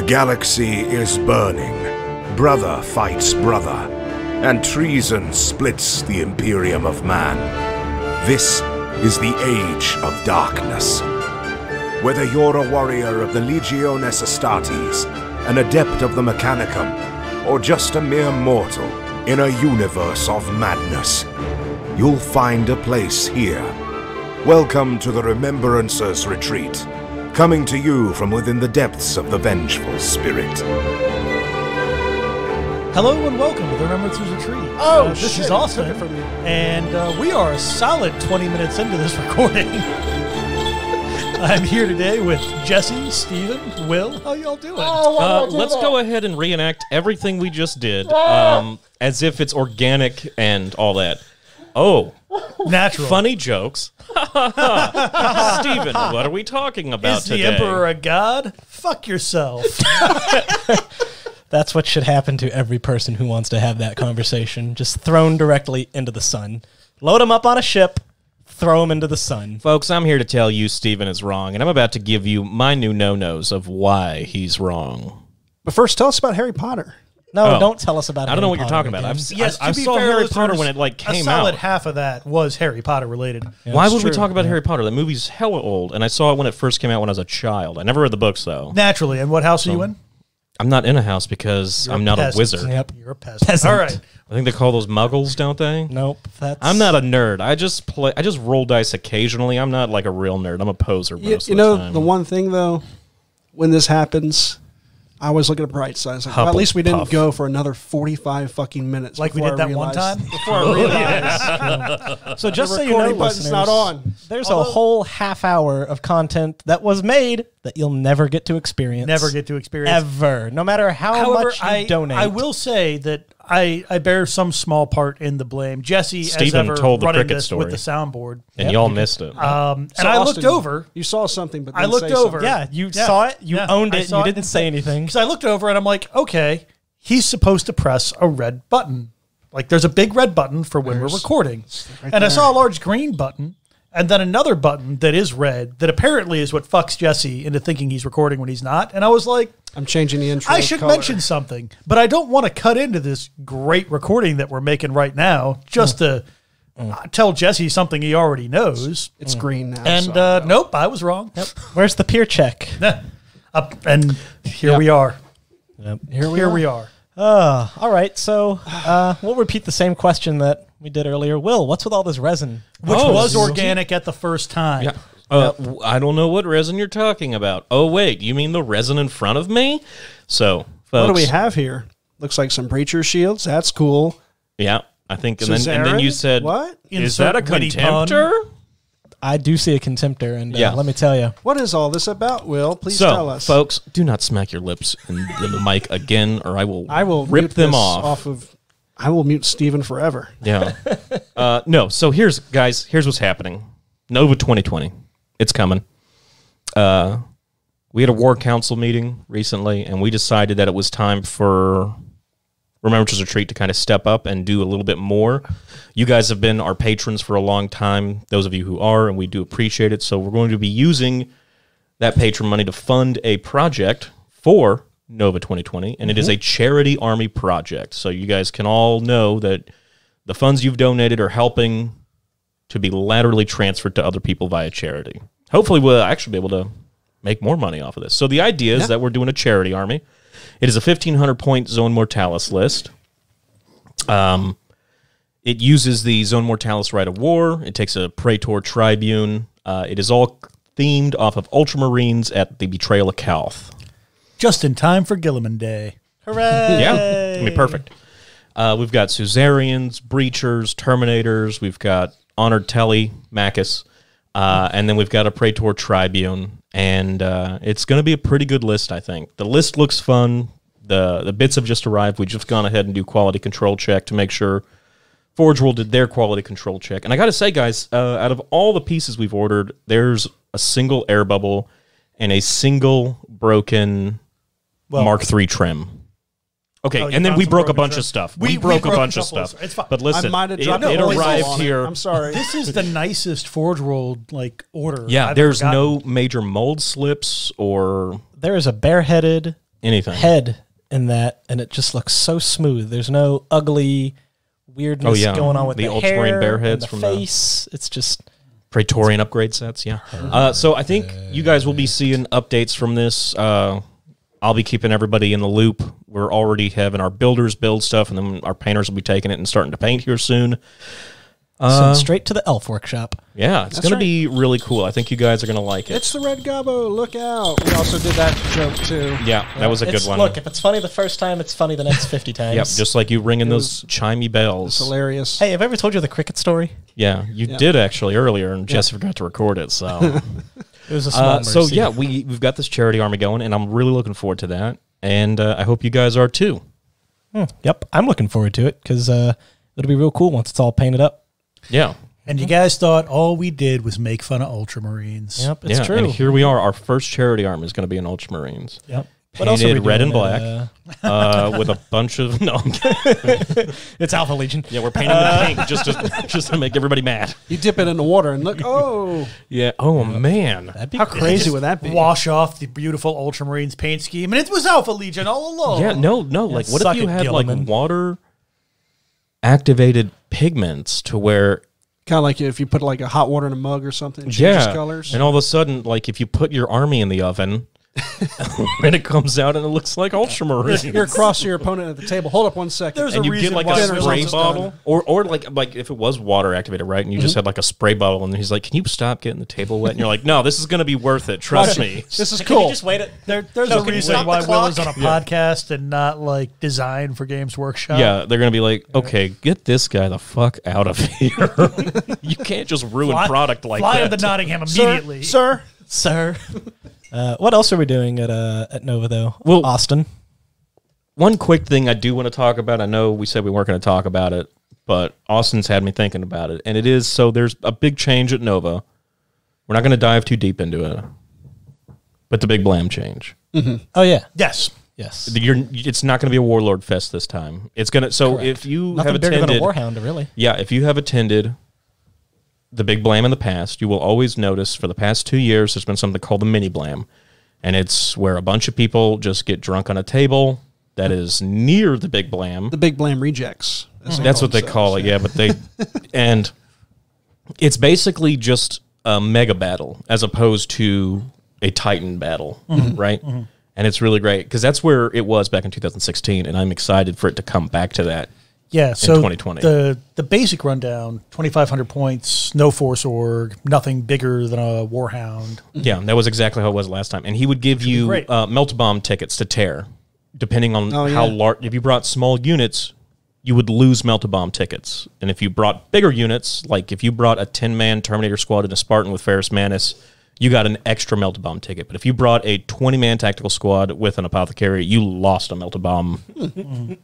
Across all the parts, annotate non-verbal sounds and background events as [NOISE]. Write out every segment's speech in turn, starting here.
The galaxy is burning. Brother fights brother, and treason splits the Imperium of Man. This is the age of darkness. Whether you're a warrior of the Legiones Astartes, an adept of the Mechanicum, or just a mere mortal in a universe of madness, you'll find a place here. Welcome to the Remembrancers Retreat, coming to you from within the depths of the Vengeful Spirit. Hello and welcome to the Remembrancers Retreat. Oh, Uh, this shit, is you Austin, took it from me. and uh, we are a solid 20 minutes into this [LAUGHS] recording. [LAUGHS] I'm here today with Jesse, Steven, Will. How y'all doing? Oh, Uh, do let's that? go ahead and reenact everything we just did, um, as if it's organic and all that. Oh, [LAUGHS] Natural. funny jokes. [LAUGHS] Steven, what are we talking about Is the? Emperor a god? Fuck yourself. [LAUGHS] That's what should happen to every person who wants to have that conversation. Just thrown directly into the sun. Load them up on a ship, throw them into the sun. Folks, I'm here to tell you Steven is wrong, and I'm about to give you my new no-nos of why he's wrong. But first, tell us about Harry Potter. No, Oh. don't tell us about. I don't know what Harry you're talking Potter about. again. I've, yes, I, I be saw fair, Harry listeners, Potter when it like a came solid out. half of that was Harry Potter related. Why it's would we talk about Harry Potter? The movie's hella old, and I saw it when it first came out when I was a child. I never read the books though. Naturally. And what house are you in? I'm not in a house because I'm not a Peasant. wizard. Yep. You're a peasant. Peasant. All right. I think they call those muggles, don't they? Nope. That's. I'm not a nerd. I just play. I just roll dice occasionally. I'm not like a real nerd. I'm a poser You, most you of know, the time. the one thing though, when this happens, I was looking at bright side. It's like, well, at least we didn't Hufflepuff. go for another forty-five fucking minutes. Like we did I that one time? [LAUGHS] Before I realized [LAUGHS] So just the so you know, button's not on. There's a whole half hour of content that was made that you'll never get to experience. Never get to experience. ever, no matter how However, much you I, donate. I will say that I, I bear some small part in the blame. Jesse, as Steven ever, told the running cricket this story. with the soundboard. and y'all missed it. Um, and So, I Austin, looked over You saw something, but I looked say over. something. Yeah, you Yeah, saw it, you yeah, owned it, you it. didn't say anything. because I looked over and I'm like, okay, he's supposed to press a red button. Like there's a big red button for when we're recording, right and I saw a large green button, and then another button that is red that apparently is what fucks Jesse into thinking he's recording when he's not. And I was like, I'm changing the intro. I should color. mention something, but I don't want to cut into this great recording that we're making right now just to uh, tell Jesse something he already knows. it's green now. And so- uh, nope, I was wrong. Where's the peer check? [LAUGHS] Up and here Yep. we are. Here Here we are. Uh, all right, so uh, we'll repeat the same question that we did earlier. Will, what's with all this resin? Which Oh, was organic at the first time. yeah. Uh, w- I don't know what resin you're talking about. Oh wait, you mean the resin in front of me? So, folks, what do we have here? Looks like some breacher shields. That's cool. Yeah, I think, and then, and then you said, what? Is that a Insert witty pun. contemptor?" I do see a contemptor, and uh, Yeah. let me tell you, What is all this about? Will please So, tell us. folks, do not smack your lips in, in the mic again, or I will. I will rip them this off. of. I will mute Steven forever. Yeah. uh, no. So here's guys. Here's what's happening. Nova 2020. It's coming. Uh, we had a war council meeting recently, and we decided that it was time for Remembrance Retreat to kind of step up and do a little bit more. You guys have been our patrons for a long time. Those of you who are, and we do appreciate it. So we're going to be using that patron money to fund a project for Nova 2020, and it is a charity army project. So you guys can all know that the funds you've donated are helping to be laterally transferred to other people via charity. Hopefully, we'll actually be able to make more money off of this. So the idea is that we're doing a charity army. It is a 1500 point Zone Mortalis list. Um, it uses the Zone Mortalis rite of War. It takes a Praetor Tribune. Uh, it is all themed off of Ultramarines at the Betrayal of Calth. Just in time for Guilliman Day. hooray! Yeah, gonna be perfect. Uh, we've got Suzerains, Breachers, Terminators. We've got Honored Telly, Macus, uh, and then we've got a Praetor Tribune, and uh, it's going to be a pretty good list. I think the list looks fun. the The bits have just arrived. We've just gone ahead and do quality control check to make sure Forge World did their quality control check. And I got to say, guys, uh, out of all the pieces we've ordered, there's a single air bubble and a single broken Well, Mark III trim. Okay, Oh, and then we broke a bunch trim. of stuff. We- We, we broke broke a a bunch of couple of- stuff. it's fine. But listen, I might have it, dropped it arrived on it. here. I'm sorry. This is the nicest Forge World like order. Yeah, I've there's no major mold slips or There is a bareheaded anything. head in that, and it just looks so smooth. There's no ugly weirdness Oh, yeah. going on with The the, Ultramarine hair bear and the from the- face. It's just Praetorian upgrade sets, yeah. Uh, so I think you guys will be seeing updates from this. Uh, I'll be keeping everybody in the loop. We're already having our builders build stuff, and then our painters will be taking it and starting to paint here soon. sent uh, straight to the elf workshop. Yeah, it's going to be really cool. I think you guys are going to like it. It's the Red Gobbo. Look out. We also did that joke too. yeah, that was a It's- good one. Look, if it's funny the first time, it's funny the next fifty [LAUGHS] times. Yep, just like you ringing those chimey bells. Hilarious. hey, have I ever told you the cricket story? Yeah, you did actually earlier, and Jesse forgot to record it. So, [LAUGHS] It was a small uh, so mercy. yeah, we we've got this charity army going, and I'm really looking forward to that. And uh, I hope you guys are too. Yep, I'm looking forward to it because uh, it'll be real cool once it's all painted up. Yeah, And you guys thought all we did was make fun of Ultramarines. Yep, it's yeah. true. And here we are. Our first charity army is going to be an Ultramarines. Yep. What else are we red and black, at, uh, uh, [LAUGHS] with a bunch of no. I'm [LAUGHS] it's Alpha Legion. yeah, we're painting the pink just to [LAUGHS] just to make everybody mad. You dip it in the water and look. Oh, Yeah. Oh man. That'd be how great. crazy would that be? Wash off the beautiful Ultramarines paint scheme, and it was Alpha Legion all along. Yeah. No. No. Like, what if you it, had like water activated pigments to where Kind of like if you put like a hot water in a mug or something. It changes yeah, colors. and all of a sudden, like if you put your army in the oven, [LAUGHS] and it comes out and it looks like ultramarine. You're across your opponent at the table. Hold up one second. There's and a you get like a spray bottle, or or like like if it was water activated, right? And you just mm-hmm. had like a spray bottle, and he's like, "Can you stop getting the table wet?" And you're like, "No, this is gonna be worth it. Trust me." this is Can you cool. just wait it? There, there's No, a reason why the Will is on a [LAUGHS] podcast and not like designed for Games Workshop. Yeah, they're gonna be like, "Okay, get this guy the fuck out of here. [LAUGHS] you can't just ruin Fly- product like fly that." him to Nottingham immediately. sir. sir. Uh, what else are we doing at uh, at Nova though? Well- Austin. One quick thing I do want to talk about. I know we said we weren't going to talk about it, but Austin's had me thinking about it, and it is so. There's a big change at Nova. We're not going to dive too deep into it, but the big blam change. Oh yeah, Yes. yes. You're, it's not going to be a warlord fest this time. It's gonna. So if you Nothing have bigger attended, than a warhound, really. yeah, if you have attended the big blam in the past, you will always notice for the past two years there's been something called the mini blam, and it's where a bunch of people just get drunk on a table that is near the big blam. The big blam rejects. That's what they call it, yeah. But they [LAUGHS] and it's basically just a mega battle as opposed to a Titan battle, mm-hmm. Mm-hmm. right? Mm-hmm. And it's really great because that's where it was back in 2016, and I'm excited for it to come back to that. Yeah. So 2020. the the basic rundown: twenty five hundred points, no force org, nothing bigger than a warhound. Yeah, that was exactly how it was last time. And he would give you great. uh, melt bomb tickets to tear, depending on Oh, how yeah. large. If you brought small units, you would lose melt bomb tickets. And if you brought bigger units, like if you brought a ten man Terminator squad and a Spartan with Ferrus Manus, you got an extra melt bomb ticket. But if you brought a twenty man tactical squad with an apothecary, you lost a melt bomb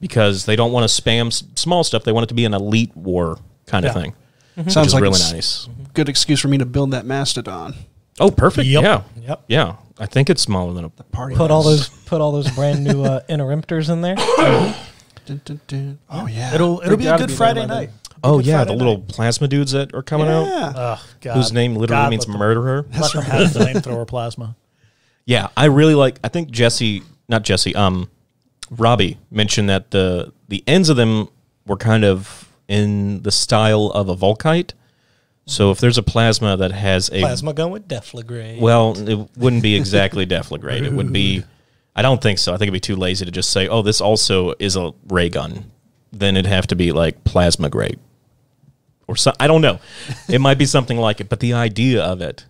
because they don't want to spam s- small stuff. They want it to be an elite war kind of Yeah. thing. Which Sounds is like really a s- nice. good excuse for me to build that mastodon. Oh, perfect. Yep. Yeah. Yep. Yeah. I think it's smaller than a Party. Put all those put all those brand new uh, [LAUGHS] interrupters in there. Dun, dun, dun. Oh yeah, It'll it'll They be a gotta good there Friday by then. night. Oh yeah, Friday the little night. plasma dudes that are coming out, Oh, God. whose name literally God, means let them- murderer. Let them have [LAUGHS] flamethrower plasma. Yeah, I really like. I think Jesse, not Jesse, um, Robbie mentioned that the the ends of them were kind of in the style of a Volkite. So if there's a plasma that has a Plasma gun with deflagrate, well, it wouldn't be exactly deflagrate. It would be. I don't think so. I think it'd be too lazy to just say, "Oh, this also is a ray gun." Then it'd have to be like plasma grade, or so. I don't know. It might be something like it, but the idea of it,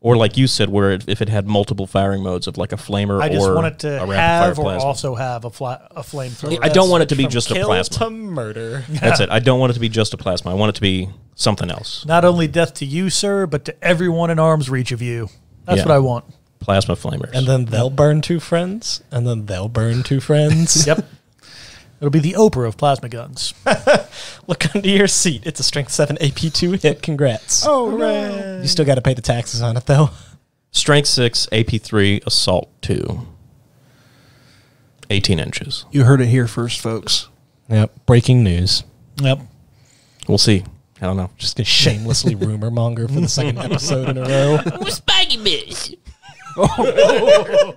or like you said, where it, if it had multiple firing modes of like a flamer I just or want it to a rapid have fire or plasma. also have a fla- a flamethrower. I don't want it to be From just a kill plasma. to murder. That's it. [LAUGHS] I don't want it to be just a plasma. I want it to be something else. Not only death to you, sir, but to everyone in arm's reach of you. That's Yeah. what I want. Plasma flamers. And then they'll burn two friends, and then they'll burn two friends. [LAUGHS] Yep. It'll be the Oprah of plasma guns. [LAUGHS] Look under your seat. It's a strength seven AP two hit. Congrats. Oh no! You still got to pay the taxes on it though. Strength six, AP three, assault two. 18 inches. You heard it here first, folks. Yep. Breaking news. Yep. We'll see. I don't know. Just gonna shamelessly [LAUGHS] rumor monger for the second [LAUGHS] episode in a row. Spaggy bitch. Oh.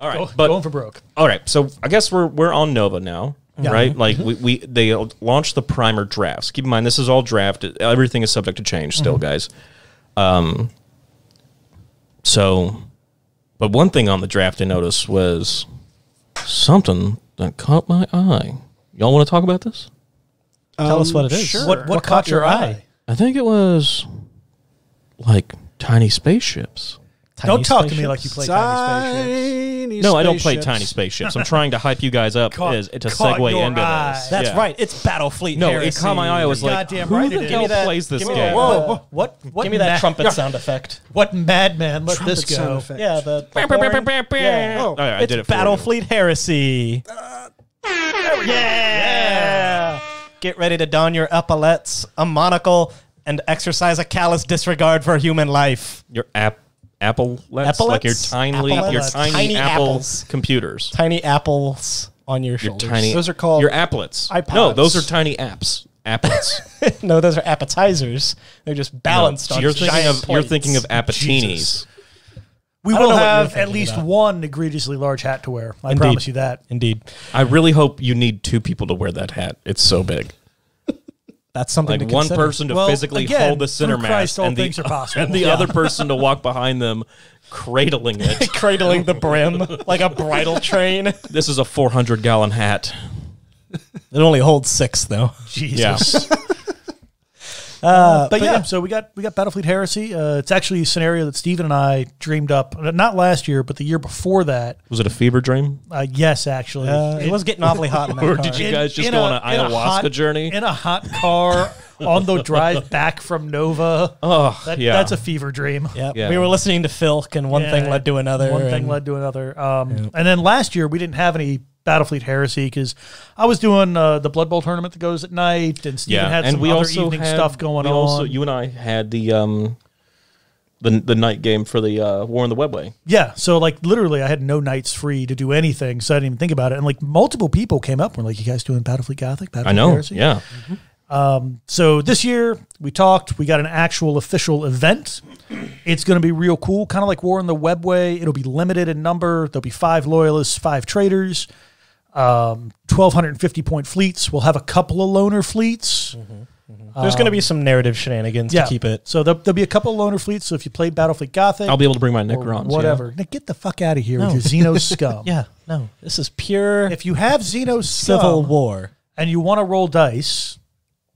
All right, Go- but going for broke. all right. So I guess we're we're on Nova now, right? Like we, we they launched the primer drafts. Keep in mind this is all drafted. Everything is subject to change still, guys. Um. So, but one thing on the draft I noticed was something that caught my eye. Y'all want to talk about this? Tell us what it is. sure. What, what, caught your eye? I think it was like tiny spaceships. Tiny Don't talk to me like you play tiny spaceships. Tiny No, I don't play spaceships. tiny spaceships. I'm trying to hype you guys up Caught- as, to caught segue your into eye. this. That's Yeah. right. It's Battlefleet. No, it Heresy. caught my eye. I was like, Goddamn who right the it is. hell Give me that- plays this give me game? that- Whoa, whoa, what? What? Give me that ma- trumpet sound effect. What madman let Trumpet this sound go? effect. Yeah, the, the Bam, bam, bam, boring- bam, bam. Yeah. Oh, yeah, I it's did it for you. Battlefleet Heresy. yeah. Get ready to don your epaulets, a monocle, and exercise a callous disregard for human life. Your app, Apple, like your Epaulets? tiny, your tiny, Tiny Apple apples. computers. Tiny apples on your Your shoulders. tiny. Those are called your applets. iPods. No, those are tiny apps. Applets. [LAUGHS] no, those are appetizers. They're just balanced No, on you're thinking giant of you're thinking of appetinis. Jesus. We will know what you're have at least about. one egregiously large hat to wear. I Indeed. promise you that. Indeed, I really hope you need two people to wear that hat. It's so big. That's something Like to one person to Well, physically again, hold the center Christ, all and the, are [LAUGHS] possible. and the Yeah. other person to walk behind them cradling it. [LAUGHS] cradling the brim like a bridal [LAUGHS] train. This is a 400 gallon hat. It only holds six though. Jesus. Uh, but, yeah, so we got we got Battlefleet Heresy. Uh, it's actually a scenario that Steven and I dreamed up, uh, not last year, but the year before that. Was it a fever dream? Uh, yes, actually. uh, it was getting awfully hot in that [LAUGHS] Or car. did you In- guys just in go a- on an in ayahuasca hot- journey? in a hot car [LAUGHS] on the drive back from Nova. oh, That, yeah. That's a fever dream. Yep. Yeah. We were listening to Filk, and one Yeah, thing led to another. One thing led to another. Um, And then last year we didn't have any Battlefleet Heresy because I was doing uh, the Blood Bowl tournament that goes at night, and Steven yeah, had and some we other also evening had, stuff going we on. Also, you and I had the um, the the night game for the uh, War in the Webway. Yeah, so like literally, I had no nights free to do anything, so I didn't even think about it. And like multiple people came up and were like, "You guys doing Battlefleet Gothic? Battlefleet I know. Heresy?" Yeah, So this year we talked. We got an actual official event. It's going to be real cool, kind of like War in the Webway. It'll be limited in number. There'll be five loyalists, five traders, um, twelve hundred and fifty point fleets. We'll have a couple of loaner fleets. There's going to be some narrative shenanigans Yeah, to keep it. So there'll, there'll be a couple of loaner fleets. So if you play Battlefleet Gothic, I'll be able to bring my Necrons. yeah. whatever, Now get the fuck out of here with your [LAUGHS] scum. Yeah, no, this is pure If you have Xenos scum, civil war. and you want to roll dice,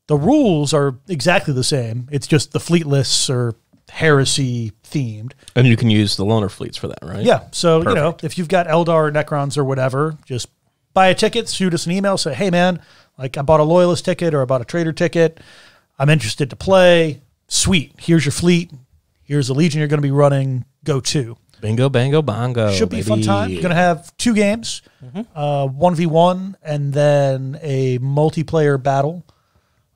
the rules are exactly the same. It's just the fleet lists are heresy themed. and you can use the loaner fleets for that, right? Yeah. So, you know, if you've got Eldar Necrons or whatever, just buy a ticket, shoot us an email, say, hey, man, like I bought a loyalist ticket or I bought a trader ticket. I'm interested to play. Sweet. Here's your fleet. Here's the legion you're going to be running. Go to. Bingo, bango, bongo. Should be a fun baby. time. Going to have two games, uh, one v one, and then a multiplayer battle.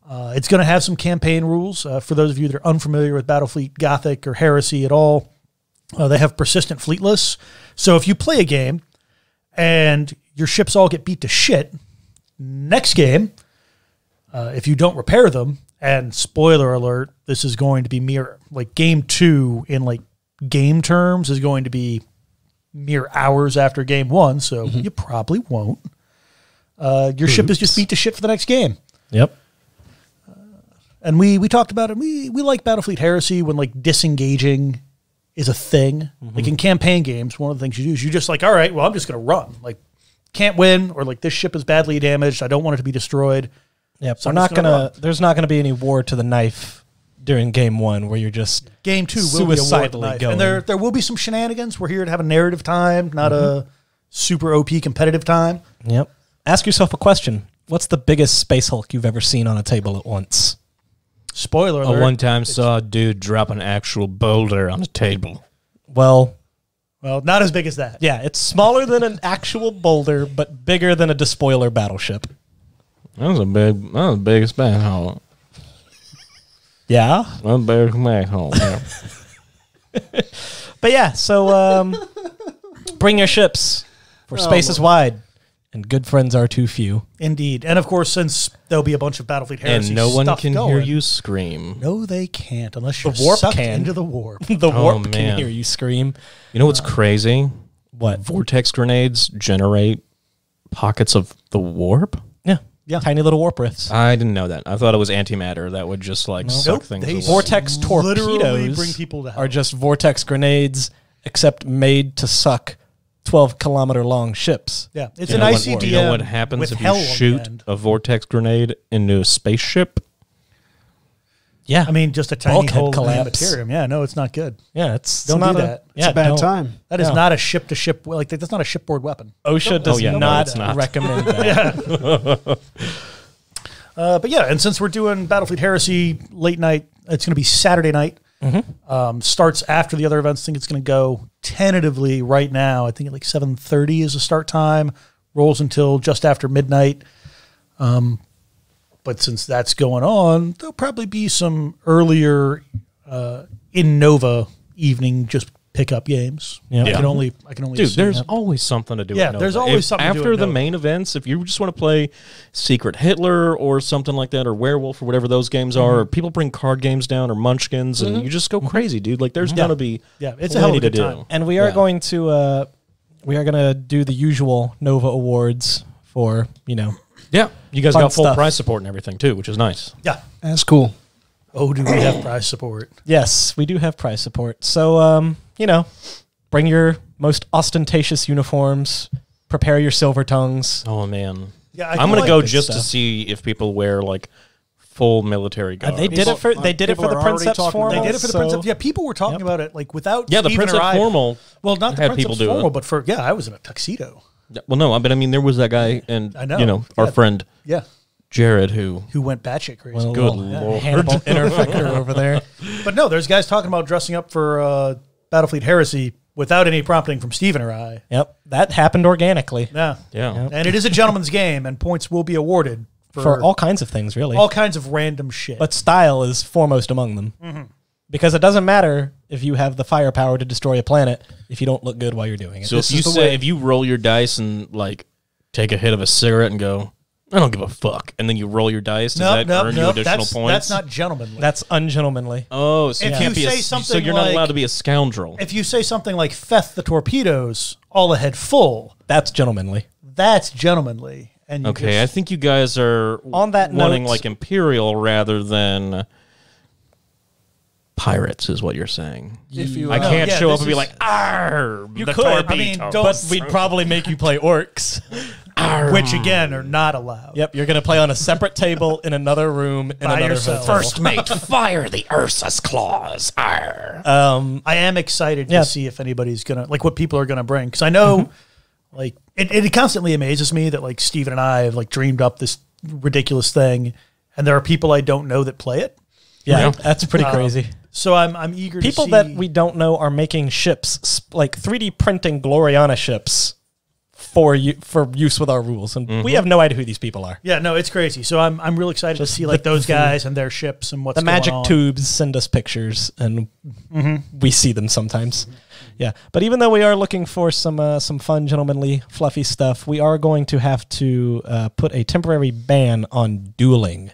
Uh, it's going to have some campaign rules uh, for those of you that are unfamiliar with Battlefleet Gothic or Heresy at all. Uh, they have persistent fleet lists, so if you play a game and your ships all get beat to shit, next game, uh, if you don't repair them, and spoiler alert, this is going to be mere like game two in like game terms is going to be mere hours after game one, so you probably won't. Uh, your ship is just beat to shit for the next game. Yep. And we we talked about it. We we like Battlefleet Heresy when like disengaging is a thing. Like in campaign games, one of the things you do is you just like, all right, well, I'm just gonna run. Like can't win, or like this ship is badly damaged. I don't want it to be destroyed. Yep. So We're I'm not gonna gonna. There's not gonna be any war to the knife during game one where you're just Game two will be a war Suicidally going. and there there will be some shenanigans. We're here to have a narrative time, not a mm-hmm. super OP competitive time. Yep. Ask yourself a question. What's the biggest space Hulk you've ever seen on a table at once? Spoiler I alert. one time saw a dude drop an actual boulder on a table. Well, well, not as big as that. yeah, it's smaller than an actual boulder, but bigger than a despoiler battleship. That was a big, that was the biggest bag haul. Yeah. That was the biggest bag haul. Yeah. [LAUGHS] But yeah, so um, bring your ships, for space is wide, and good friends are too few. Indeed, and of course, since there'll be a bunch of Battlefleet Heresy and no one stuff can going, hear you scream. No, they can't unless you're the warp sucked can. into the warp. [LAUGHS] the Oh, warp can man. hear you scream. You know what's uh, crazy? What? vortex grenades generate pockets of the warp? Yeah. Yeah. Tiny little warp rifts. I didn't know that. I thought it was antimatter that would just like suck Nope, things they away. vortex literally torpedoes bring people to hell. are just vortex grenades, except made to suck 12 kilometer long ships. Yeah, it's You an know what- ICBM. You know what happens with if hell you on the shoot end. a vortex grenade into a spaceship? Yeah. I mean, just a tiny Bulkhead hole in the collapse. materium. Yeah, no, it's not good. yeah, it's Don't not do a- that. Yeah, It's a bad don't. time. That is Yeah. not a ship to ship. Like that's not a shipboard weapon. OSHA does yeah, no, not, it's not. recommend [LAUGHS] that. Uh, but yeah, and since we're doing Battlefleet Heresy late night, it's going to be Saturday night. Mm-hmm. Um, starts after the other events. I think it's going to go tentatively right now. I think like seven thirty is the start time. Rolls until just after midnight. Um, but since that's going on, there'll probably be some earlier uh, in Nova evening just pickup games. Yeah. I can only I can only Dude, assume there's that. always something to do. Yeah, at Nova. there's always If- something to do after the Nova. main events. If you just want to play Secret Hitler or something like that, or Werewolf or whatever those games are, Mm-hmm. or people bring card games down or Munchkins, and you just go crazy, dude. Like there's gonna be Yeah, it's a hell of a plenty to good do. time. And we are Yeah. going to uh, we are going to do the usual Nova Awards for, you know, Yeah, you guys got full stuff. prize support and everything too, which is nice. Yeah. That's cool. Oh, do we have prize support? Yes, we do have prize support. So, um, you know, bring your most ostentatious uniforms, prepare your silver tongues. Oh man, Yeah, I I'm gonna like go this just to see if people wear like full military Uh, garb. they did it for they did it for the are Princeps talking formal. They did it for the so- Prince. Yeah, people were talking Yep. about it like without. yeah, the Steven or formal. Well, not the had Prince people do formal, it. but for yeah, I was in a tuxedo. Yeah, Well, no, but I mean, there was that guy, and I know. you know, our friend Yeah, Jared, who who went batshit crazy. Well, Good little lord. Hannibal [LAUGHS] over there. but no, there's guys talking about dressing up for uh, Battlefleet Heresy without any prompting from Steven or I. Yep, that happened organically Yeah, yeah, and it is a gentleman's game, and points will be awarded for, for all kinds of things, really. all kinds of random shit. but style is foremost among them. Mm-hmm. Because it doesn't matter if you have the firepower to destroy a planet if you don't look good while you're doing it. So This if you say way. if you roll your dice and like take a hit of a cigarette and go, I don't give a fuck, and then you roll your dice, does no, that no, earn you no, additional that's, points? that's not gentlemanly. That's ungentlemanly. Oh, so If you you can't be a, say so something you're not like- allowed to be a scoundrel. if you say something like "Feth the torpedoes, all ahead full," That's gentlemanly. that's gentlemanly. And you Okay, I just- think you guys are On that wanting note- like imperial rather than pirates, is what you're saying. If you, I uh, can't yeah, show up this and be is- like, "Arr, You the could. torpedo." I mean, don't- But we'd [LAUGHS] probably make you play orcs. Which again are not allowed. Yep, you're going to play on a separate table in another room in By another yourself. hotel. First mate, [LAUGHS] fire the Ursus claws. Arr. Um, I am excited Yeah. to see if anybody's gonna like what people are gonna bring because I know, Mm-hmm. like, it, it constantly amazes me that like Steven and I have like dreamed up this ridiculous thing, and there are people I don't know that play it. yeah, Yeah. that's pretty crazy. So I'm I'm eager People to see that we don't know are making ships, like 3D printing Gloriana ships for you for use with our rules, and we have no idea who these people are. Yeah, no, it's crazy. So I'm I'm real excited Just to see like the- those guys and their ships and what's the magic tubes send us pictures and Mm-hmm. we see them sometimes yeah but even though we are looking for some uh, some fun gentlemanly fluffy stuff we are going to have to uh, put a temporary ban on dueling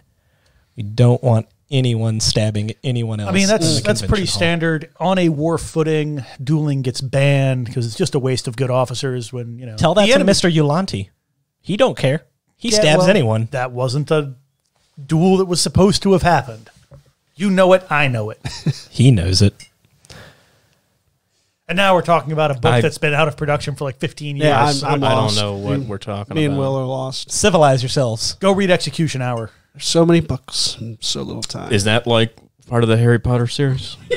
we don't want anyone stabbing anyone else I mean that's that's pretty hall. standard on a war footing. Dueling gets banned because it's just a waste of good officers. When you know tell that to enemy- mr Ulanti. he don't care he Yeah, stabs well, anyone That wasn't a duel that was supposed to have happened. You know it, I know it. [LAUGHS] he knows it And now we're talking about a book I- that's been out of production for like 15 years. Yeah, I'm, I'm I don't lost. know what we're talking Me about. and Will are lost. civilize yourselves Go read Execution Hour. There's so many books and so little time. Is that like part of the Harry Potter series? [LAUGHS]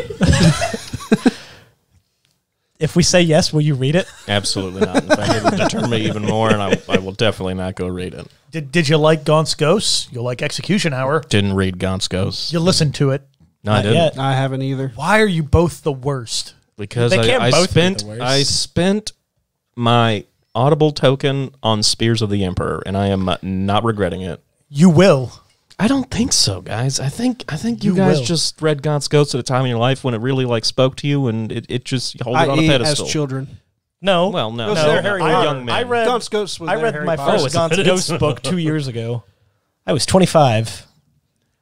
if we say yes will you read it Absolutely not. In fact, it'll deter me even more, and I, I will definitely not go read it. Did, did you like Gaunt's Ghosts? You'll like Execution Hour. Didn't read Gaunt's Ghosts. You listen to it. No, I didn't. yet. I haven't either. Why are you both the worst? because They I, can't I both be spent the worst. I spent my Audible token on Spears of the Emperor, and I am uh, not regretting it. You will. I don't think so, guys. I think I think you, You guys will. just read Gaunt's Ghost at a time in your life when it really like spoke to you, and it, it just you hold it on a I.e. as children. no Well, no, Those no, are Harry we're young men. I read Gaunt's Ghosts was I read my Potter. first Oh, is Gaunt's that it? Ghost book two years ago. I was 25.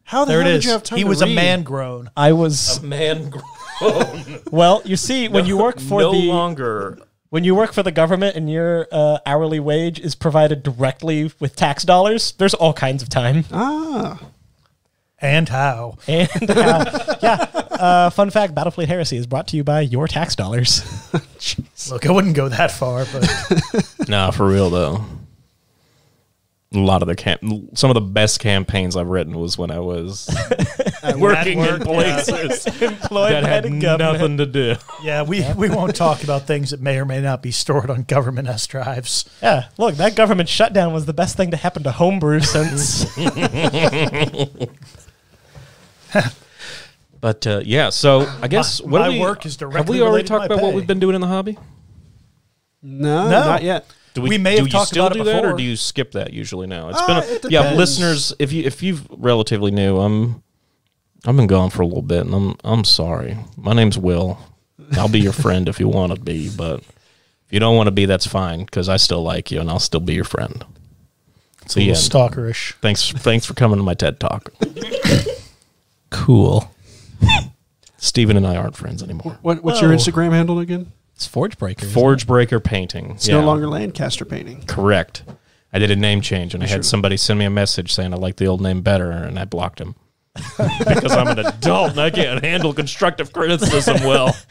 How the There it hell is. did you have time He to was a man grown. I was a man. [LAUGHS] Grown. well. You see, when you work for no the longer when you work for the government and your uh, hourly wage is provided directly with tax dollars, there's all kinds of time. Ah, And how? And [LAUGHS] uh, yeah, uh, fun fact: Battlefleet Heresy is brought to you by your tax dollars. [LAUGHS] Look, I wouldn't go that far, but [LAUGHS] Nah, for real though. A lot of the camp, some of the best campaigns I've written was when I was [LAUGHS] working work, in places [LAUGHS] Employed that had government. nothing to do. yeah, we, we won't talk about things that may or may not be stored on government S drives. Yeah, look, that government shutdown was the best thing to happen to homebrew since. [LAUGHS] But uh, yeah, so I guess My- what my do we, work is Have we already talked my about what we've been doing in the hobby? no, No. not yet. Do We we may have do talked you still about it do that, or do you skip that usually now? It's Uh, been it a, yeah, listeners. If you if you've relatively new, I'm I've been gone for a little bit, and I'm I'm sorry. My name's Will. I'll be your friend if you want to be, but if you don't want to be, that's fine because I still like you, and I'll still be your friend. So A yeah, little stalkerish. thanks thanks for coming to my TED talk. cool. Steven and I aren't friends anymore. What, what's your Instagram handle again? It's Forge Breakers. Forge Breaker painting. It's yeah. no longer Lancaster painting. Correct. I did a name change, and I Sure. had somebody send me a message saying I like the old name better, and I blocked him [LAUGHS] because I'm an adult and I can't handle constructive criticism well. [LAUGHS]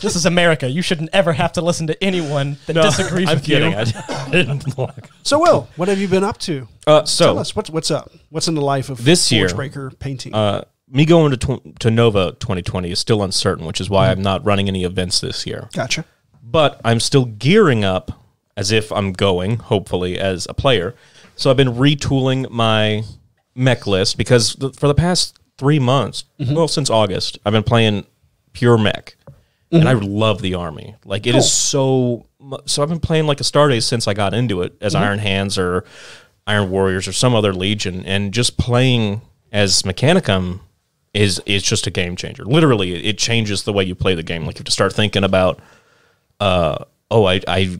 This is America. You shouldn't ever have to listen to anyone that disagrees I'm with kidding. you. [LAUGHS] I didn't block. So, Will, what have you been up to? Uh, Tell us what's what's up. What's in the life of This year, Forgebreaker painting? uh, me going to tw- to Nova 2020 is still uncertain, which is why mm-hmm. I'm not running any events this year. gotcha. but I'm still gearing up as if I'm going, hopefully, as a player. So I've been retooling my mech list because th- for the past three months, mm-hmm. well, since August, I've been playing pure mech. And I mm-hmm. love the army. Like it is so. So I've been playing like a Stardate since I got into it as Iron Hands or Iron Warriors or some other Legion, and just playing as Mechanicum is is just a game changer. Literally, it, changes the way you play the game. Like you have to start thinking about uh, oh, I, I,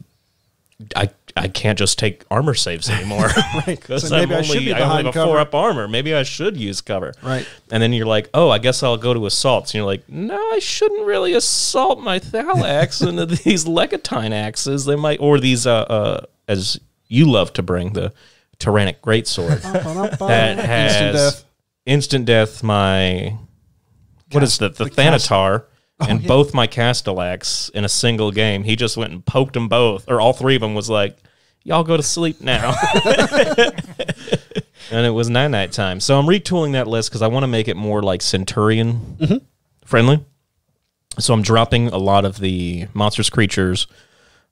I, I can't just take armor saves anymore. [LAUGHS] right. [LAUGHS] Because So I'm maybe I should only, be I only have a cover. four up armor. Maybe I should use cover. Right. And then you're like, oh, I guess I'll go to assaults. And you're like, no, I shouldn't really assault my Thalax into [LAUGHS] these Legatine axes. They might, or these, uh, uh, as you love to bring, the Tyrannic Greatsword that has Instant death. my what is that? The, the Thanatar and yeah. both my Castellax in a single game. He just went and poked them both, or all three of them. Was like, y'all go to sleep now. [LAUGHS] and it was night night time. So I'm retooling that list because I want to make it more like Centurion friendly. So I'm dropping a lot of the monstrous creatures.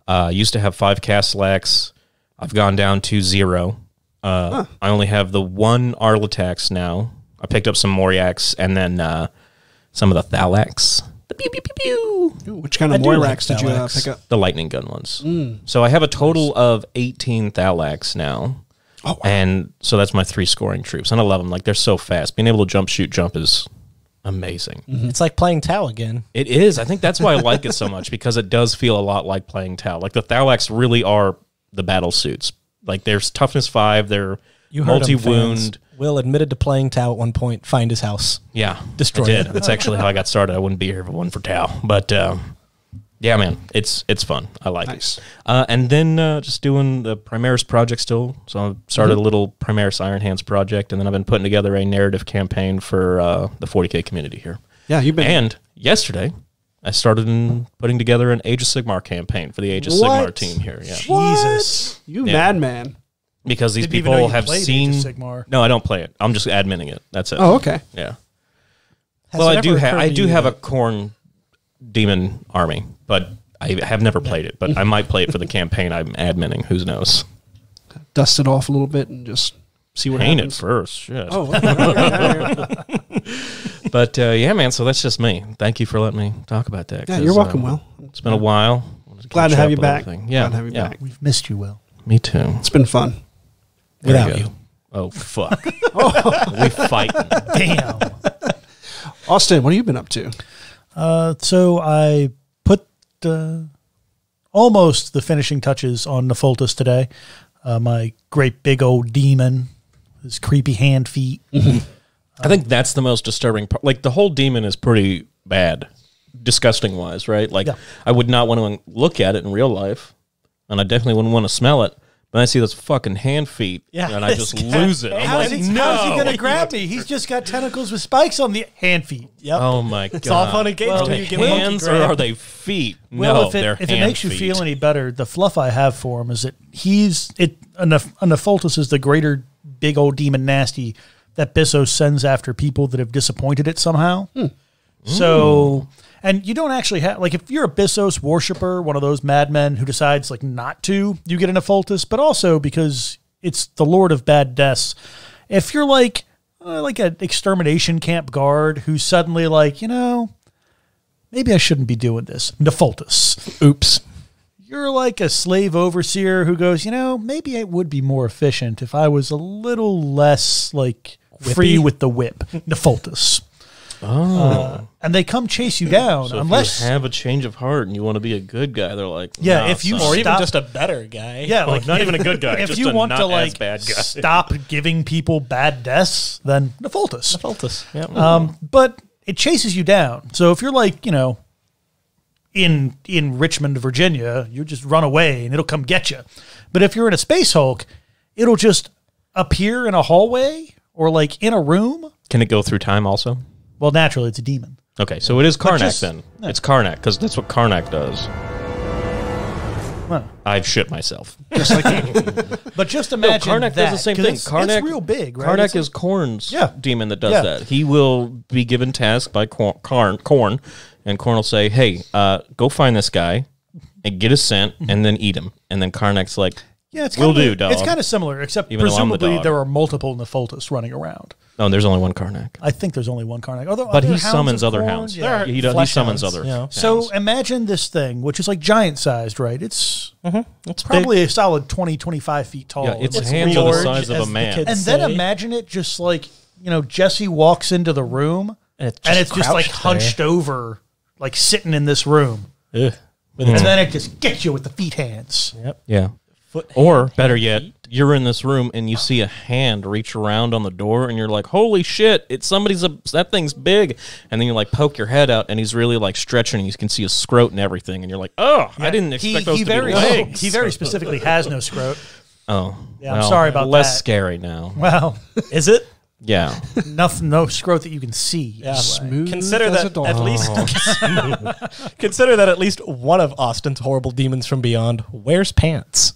Uh, I used to have five Castellax. I've gone down to zero. Uh, I only have the one Arlatax now. I picked up some Moriax and then uh, some of the Thalax. The pew pew pew pew. Ooh, which kind of I do like did you uh, Thalax. pick up? The lightning gun ones. So I have a total of 18 Thalax now. Oh, wow. And so that's my three scoring troops. And I love them. Like they're so fast. Being able to jump, shoot, jump is amazing. It's like playing Tau again. It is. I think that's why I like it so much because it does feel a lot like playing Tau. Like the Thalax really are the battle suits. Like there's toughness five, they're You heard multi him, fans. wound. Will admitted to playing Tau at one point. Find his house. Yeah, Destroy I did. it. That's actually how I got started. I wouldn't be here if it wasn't for Tau. But um, yeah, man, it's it's fun. I like Nice. it. Uh, and then uh, just doing the Primaris project still. So I started a little Primaris Iron Hands project, and then I've been putting together a narrative campaign for uh, the 40k community here. Yeah, you've been. And yesterday, I started in putting together an Age of Sigmar campaign for the Age of Sigmar team here. Yeah, Jesus. you Yeah. madman. Because these Didn't even know people you have played Age seen. of Sigmar. No, I don't play it. I'm just adminning it. That's it. Oh, okay. yeah. Has well, it I do ever have occurred I to do you have a that- Khorne demon army, but I have never played it. But I might play it for the [LAUGHS] campaign I'm adminning. Who knows? Dust it off a little bit and just see what Paint it happens. first. Shit. Oh, okay. [LAUGHS] But uh, yeah, man. So that's just me. Thank you for letting me talk about that. yeah, 'cause, you're welcome, uh, Will. It's been a while. Wanted Glad to have up you with back. everything. Yeah, Glad to have you yeah. back. We've missed you, Will. Me too. It's been fun. There Without you. Oh fuck. [LAUGHS] we fight. Damn. Austin, what have you been up to? Uh, so I put uh, almost the finishing touches on Nephaltus today. Uh, my great big old demon, his creepy hand feet. [LAUGHS] I think that's the most disturbing part. Like the whole demon is pretty bad. disgusting wise, right? Like Yeah. I would not want to look at it in real life, and I definitely wouldn't want to smell it. But I see those fucking hand feet, Yeah, and I just it's lose it. I'm How's like, he, no. how's he gonna grab me? He's just got tentacles with spikes on the hand feet. Yep. Oh my god! It's all fun and games Are they you get monkey hands or are they feet? Well, no, if it, they're if it hand makes you feet. feel any better, the fluff I have for him is that he's it. A, Neph- is the greater big old demon nasty that Bissos sends after people that have disappointed it somehow. Hmm. So, hmm. And you don't actually have like if you're a Bissos worshiper, one of those madmen who decides like not to, you get an Nephaltus. But also because it's the Lord of Bad Deaths. If you're like uh, like an extermination camp guard who's suddenly like, you know, maybe I shouldn't be doing this. Nephaltus. Oops. You're like a slave overseer who goes, you know, maybe it would be more efficient if I was a little less like free with the whip. Nephaltus. Oh. and they come chase you down So unless if you have a change of heart and you want to be a good guy, they're like, Yeah, nah, if you son. Or even just a better guy. yeah, like, not even a good [LAUGHS] guy, If just you a want not to like bad guy. [LAUGHS] stop giving people bad deaths, then Nephaltus. Feltus. Yeah. Um, but it chases you down. So if you're like, you know, in in Richmond, Virginia, you just run away and it'll come get you. But if you're in a Space Hulk, it'll just appear in a hallway or like in a room. Can it go through time also? Well, naturally, it's a demon. Okay, so it is Karnak just- then. It's Karnak because that's what Karnak does. Well, I've shit myself. [LAUGHS] but just No, imagine Karnak that, does the same 'cause thing. It's, Karnak it's real big, right? Karnak It's is Khorne's Yeah. demon that does Yeah. that. He will be given task by Khorne, and Khorne will say, "Hey, uh, go find this guy and get a scent, and then eat him." And then Karnak's like, yeah, it's will kinda, do, dog. It's kind of similar, except Even though I'm the presumably there are multiple Nephaltus running around. "Oh, there's only one Karnak." I think there's only one Karnak. Although, But he summons other hounds. Yeah. He, does, he flesh summons hounds, other. yeah. hounds. So imagine this thing, which is like giant sized, right? It's mm-hmm. It's probably a solid 20, 25 feet tall. Yeah, its It's hands are the size of a man. kids and then imagine it just like, you know, Jesse walks into the room And it's and just it's just like crouched there. hunched over, like sitting in this room. Ugh. And its then it just gets you with the feet hands. Yep. Yeah. Foot. Or better yet, you're in this room and you see a hand reach around on the door, and you're like, "Holy shit! It's somebody's. A, that thing's big." And then you like poke your head out, and he's really like stretching. and You can see his scrot and everything, and you're like, "Oh, I didn't expect He, those he to very be legs." [LAUGHS] he very specifically has no scrot. oh, Yeah, I'm sorry about less that. Less scary now. Well, [LAUGHS] Is it? Yeah, nothing, no scrot that you can see. Yeah. Smooth Consider as a that dog. at least. [LAUGHS] consider that at least one of Austin's horrible demons from beyond wears pants.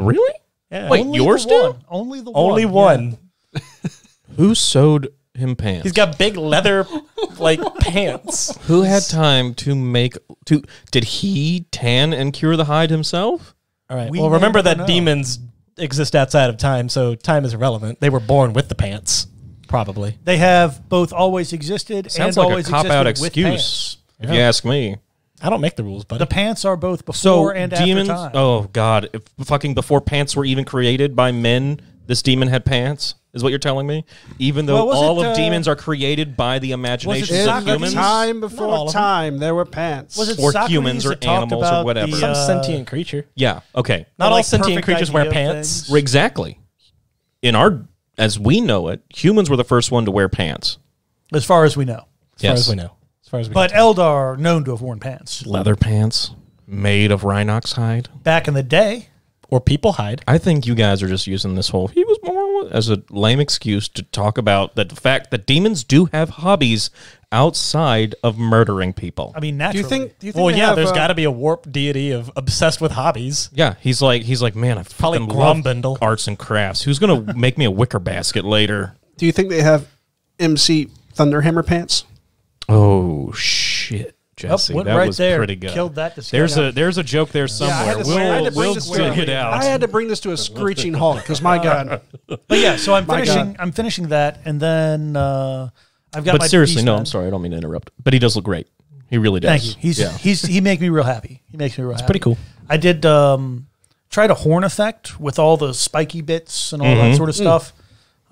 Really? Yeah. Wait, Only yours the did? one. Only the Only one. yeah. [LAUGHS] Who sewed him pants? He's got big leather like [LAUGHS] pants. Who had time to make to? Did he tan and cure the hide himself? All right. We well, remember never that know. demons exist outside of time, so time is irrelevant. They were born with the pants, probably. They have both always existed Sounds and like a always cop out existed with excuse. pants. If you ask me. I don't make the rules, buddy. The pants are both before So and demons. after time. Oh God! If fucking before pants were even created by men, this demon had pants. Is what you're telling me? Even though Well, all it, of uh, demons are created by the imaginations In of the humans, time before of them. time, there were pants. Was it or Socrates humans or that animals or whatever. the, Some uh, sentient creature. yeah. Okay. Not all like, sentient creatures wear pants. things? Exactly. In our, as we know it, humans were the first one to wear pants. as far as we know. As far Yes. as we know. As far as we But. Eldar are known to have worn pants Leather pants made of rhinox hide. back in the day. or people hide. I think you guys are just using this whole he was more as a lame excuse to talk about that the fact that demons do have hobbies outside of murdering people. I mean, do naturally. you think? Do you think? Well, yeah, have, there's uh, got to be a warped deity of obsessed with hobbies. yeah, he's like he's like man, I Probably fucking love Grombrindal. arts and crafts. Who's gonna [LAUGHS] make me a wicker basket later? Do you think they have MC Thunderhammer pants? Oh shit, Oh, Jesse, went that right was there. pretty good. Killed that There's discussion. a there's a joke there somewhere. had to- I had we'll to bring we'll this dig to- it out. I had to bring this to a screeching halt because my God, But yeah, so I'm My finishing. God. I'm finishing that, and then uh, I've got. but my seriously, no, Beastmen. I'm sorry, I don't mean to interrupt. But he does look great. He really does. Thank you. He's yeah. he's he makes me real happy. He makes me real happy. pretty cool. I did um, tried a horn effect with all the spiky bits and all Mm-hmm. that sort of stuff.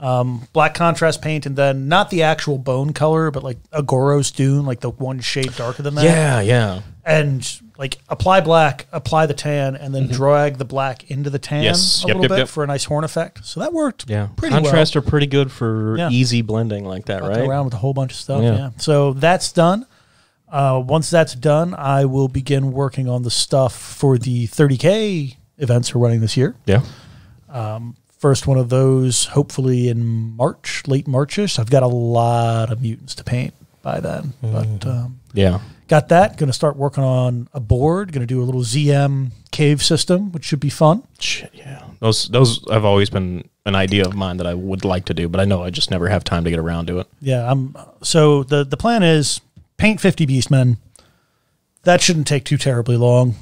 Um, black contrast paint, and then not the actual bone color, but like a Goros Dune, like the one shade darker than that. yeah, yeah. and like apply black, apply the tan, and then drag the black into the tan. Yes. a Yep, little yep, bit yep. for a nice horn effect. So that worked. Yeah, pretty contrasts well. are pretty good for Yeah. easy blending like that, Fucked right? around with a whole bunch of stuff. Yeah. Yeah. So that's done. Uh, once that's done, I will begin working on the stuff for the 30K events we're running this year. Yeah. First one of those, hopefully in March, late Marchish. I've got a lot of mutants to paint by then, but um, Yeah. got that. Going to start working on a board. Going to do a little ZM cave system, which should be fun. Shit, yeah. Those those have always been an idea of mine that I would like to do, but I know I just never have time to get around to it. Yeah, I'm. So the the plan is paint 50 Beastmen. That shouldn't take too terribly long.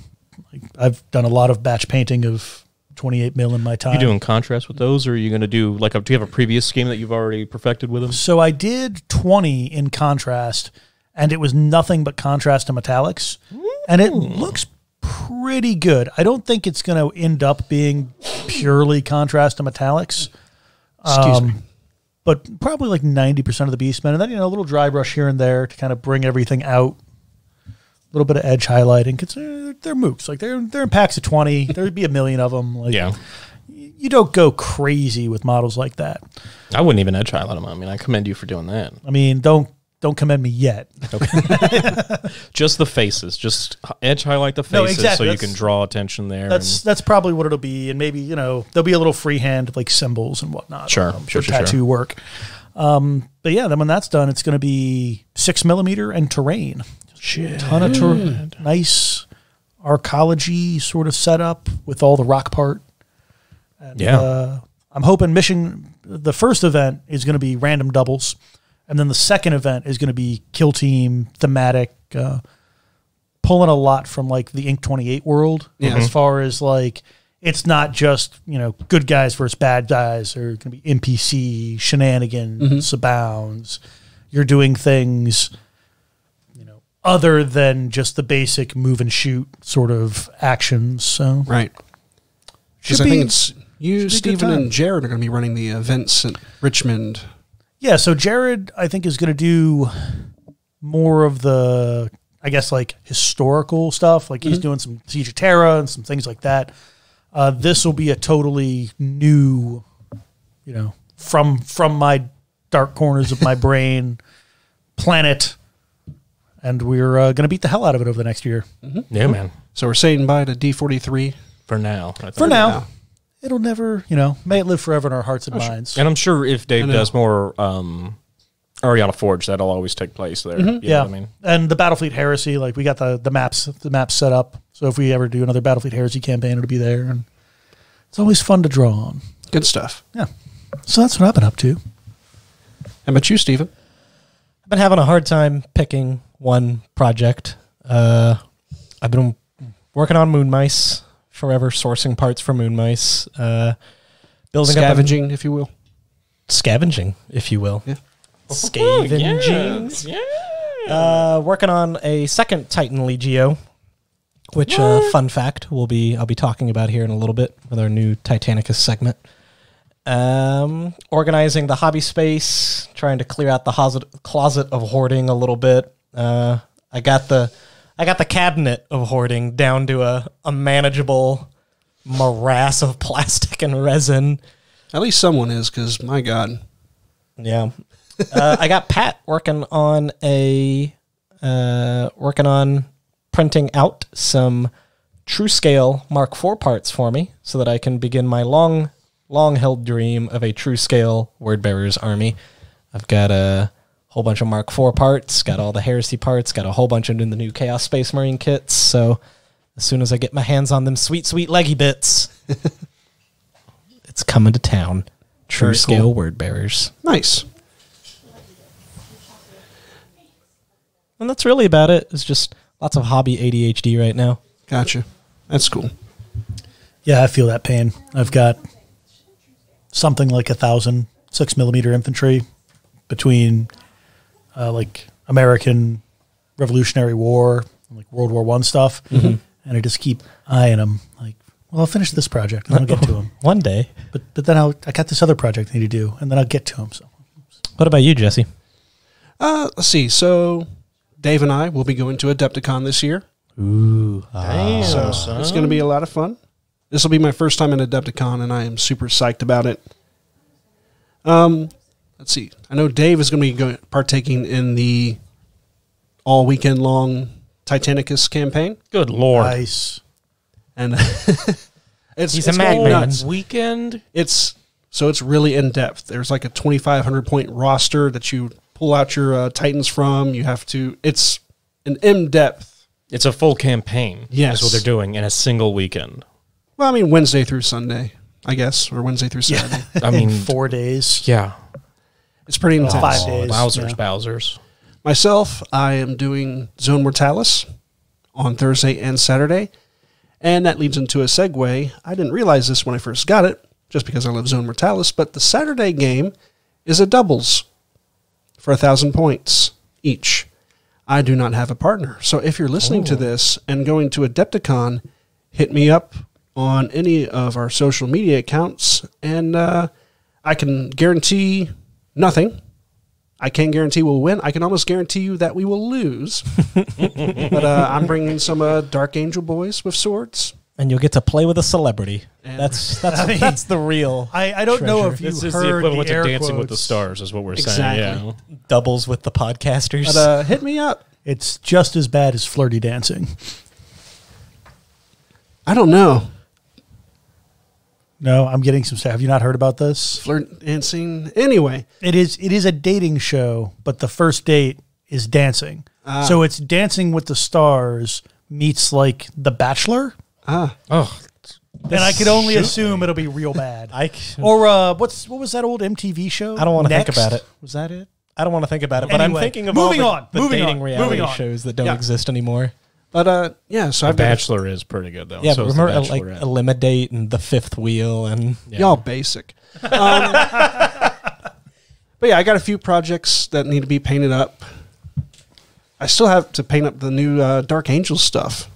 I've done a lot of batch painting of 28 mil in my time. you doing contrast with those, or are you going to do like a? Do you have a previous scheme that you've already perfected with them? So I did 20 in contrast, and it was nothing but contrast and metallics, and it looks pretty good. I don't think it's going to end up being purely contrast and metallics. Excuse me. Um, but probably like 90% of the Beastmen. And then, you know, a little dry brush here and there to kind of bring everything out. A little bit of edge highlighting because they're, they're mooks. Like they're, they're in packs of 20. [LAUGHS] There'd be a million of them. Like, Yeah. You don't go crazy with models like that. I wouldn't even edge highlight them. I mean, I commend you for doing that. I mean, don't don't commend me yet. Okay. [LAUGHS] Just the faces, just edge highlight the No, faces exactly. so you can draw attention there. That's that's probably what it'll be, and maybe you know there'll be a little freehand like symbols and whatnot. Sure, um, sure, sure, sure. tattoo work. Um, but yeah, then when that's done, it's going to be six millimeter and terrain. Shit. Ton of ter- nice arcology sort of setup with all the rock part. And, Yeah. uh, I'm hoping mission. The first event is going to be random doubles, and then the second event is going to be kill team thematic. Uh, pulling a lot from like the Inq 28 world Yeah. as far as like it's not just you know good guys versus bad guys. There are going to be NPC shenanigans abounds. You're doing things, you know, other than just the basic move and shoot sort of actions. So Right. Because I think it's you, should be a good Stephen, and Jared are going to be running the events at Richmond. Yeah, so Jared, I think, is going to do more of the, I guess, like historical stuff. Like he's doing some Siege of Terra and some things like that. Uh, this will be a totally new, you know, from from my dark corners of my [LAUGHS] brain, planet, and we're uh, going to beat the hell out of it over the next year. Yeah, man. So we're saying bye to D43. For now. For now, now. it'll never, you know, may it live forever in our hearts and minds. And I'm sure if Dave does more um, Ariana Forge, that'll always take place there. You know yeah, what I mean? and the Battlefleet Heresy, like we got the the maps the maps set up. So if we ever do another Battlefleet Heresy campaign, it'll be there, and it's always fun to draw on. Good stuff. Yeah, so that's what I've been up to. How about you, Stephen? I've been having a hard time picking one project. Uh, I've been working on Moon Mice, forever sourcing parts for Moon Mice, uh, building up a- Scavenging, if you will. scavenging, if you will. Yeah. Scavenging. Uh, working on a second Titan Legio, which uh, fun fact we'll be I'll be talking about here in a little bit with our new Titanicus segment. Um, organizing the hobby space, trying to clear out the hos- closet of hoarding a little bit. Uh, I got the I got the cabinet of hoarding down to a, a manageable morass of [LAUGHS] plastic and resin. At least someone is, because my God. Yeah. uh, I got Pat working on a uh, working on printing out some true scale Mark IV parts for me so that I can begin my long long held dream of a true scale word bearers army. I've got a whole bunch of Mark IV parts, got all the heresy parts, got a whole bunch of the new Chaos Space Marine kits. So as soon as I get my hands on them sweet, sweet leggy bits, [LAUGHS] it's coming to town. True Very scale cool. word bearers. Nice. And that's really about it. It's just lots of hobby ADHD right now. Gotcha. That's cool. Yeah, I feel that pain. I've got something like a thousand six millimeter infantry between uh, like American Revolutionary War, like World War One stuff, and I just keep eyeing them. Like, well, I'll finish this project and then I'll get to them. [LAUGHS] One day. But but then I'll I got this other project I need to do, and then I'll get to them. So What about you, Jesse? Uh, let's see. So Dave and I will be going to Adepticon this year. Ooh. So it's going to be a lot of fun. This will be my first time in Adepticon, and I am super psyched about it. Um, let's see. I know Dave is going to be going, partaking in the all weekend long Titanicus campaign, Good lord. Nice. and [LAUGHS] it's He's a it's madman. Weekend. It's so it's really in depth. There's like a 2,500 point roster that you pull out your uh, Titans from. You have to. It's an in depth. It's a full campaign. Yes. Is what they're doing in a single weekend. Well, I mean Wednesday through Sunday, I guess, or Wednesday through Saturday. [LAUGHS] I mean, four days. yeah. It's pretty intense. Five days. Wowzers, yeah. Bowsers. Myself, I am doing Zone Mortalis on Thursday and Saturday. And that leads into a segue. I didn't realize this when I first got it, just because I love Zone Mortalis, but the Saturday game is a doubles for a thousand points each. I do not have a partner. So if you're listening to this and going to Adepticon, hit me up on any of our social media accounts, and uh, I can guarantee nothing. I can't guarantee we'll win. I can almost guarantee you that we will lose. [LAUGHS] but uh, I'm bringing some uh, Dark Angel boys with swords. and you'll get to play with a celebrity. And- That's [LAUGHS] that's that's the real I, I don't know Treasure. if you This is the heard equivalent the air to Dancing with the. Stars, is what we're Exactly. saying. Yeah. doubles with the podcasters. But uh, hit me up. It's just as bad as flirty dancing. I don't know. No, I'm getting some stuff. Have you not heard about this? Flirt dancing. Anyway, It is it is a dating show, but the first date is dancing. Ah. So it's Dancing with the Stars meets like The Bachelor, ah, Oh, and I could only assume it'll be real bad. I, c- or uh, what's what was that old MTV show? I don't wanna think about it. Was that it? I don't want to think about it, but Anyway, I'm thinking of moving all the, on, the moving dating on, reality moving on. shows that don't Yeah. exist anymore. But uh, yeah. So The I've Bachelor is pretty good though. Yeah, So but is The remember uh, like Elimidate and the Fifth Wheel and Yeah. y'all basic. Um, but yeah, I got a few projects that need to be painted up. I still have to paint up the new uh, Dark Angel stuff,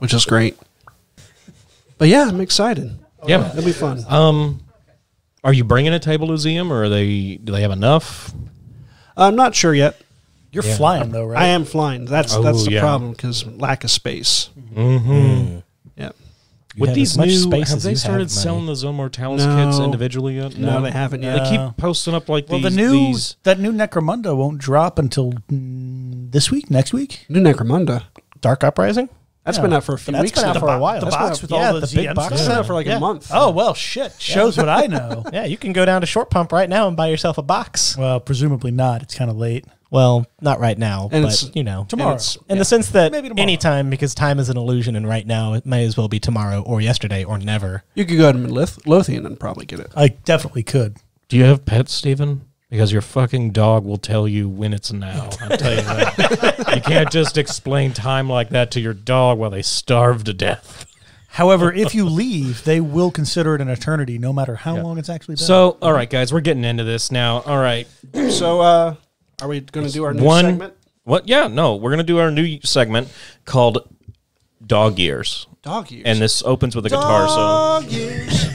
which is great. But yeah, I'm excited. Yeah. It'll be fun. Um, are you bringing a table museum, or are they? Do they have enough? I'm not sure yet. You're Yeah. flying though, right? I am flying. That's Oh, that's the yeah. problem because lack of space. Mm-hmm. Yeah. You With these new, space have they started have selling the Zone Mortalis No. kits individually yet? No, they haven't yet. They keep posting up like well, these. the new these- that new Necromunda won't drop until mm, this week, next week. New Necromunda. Dark Uprising. That's Yeah. been out for a few That's weeks been out for a while. The That's box been with out- all the the big box. That's stuff. been out for like Yeah. a month. Oh well, shit. Shows what I [LAUGHS] know. Yeah, you can go down to Short Pump right now and buy yourself a box. Well, presumably not. It's kind of late. Well, not right now, And but you know, Tomorrow. it's- in the sense that Maybe tomorrow. anytime, because time is an illusion, and right now it may as well be tomorrow or yesterday or never. You could go to Midloth- Lothian and probably get it. I definitely could. Do you have pets, Stephen? Because your fucking dog will tell you when it's now. I'll tell you that. [LAUGHS] you can't just explain time like that to your dog while they starve to death. However, if you leave, they will consider it an eternity, no matter how long it's actually been. So, all right, guys, we're getting into this now. All right, So, uh, are we going to do our new one. segment? What? Yeah, no, we're gonna do our new segment called Dog Years, Dog years. and this opens with a guitar. So, Dog years.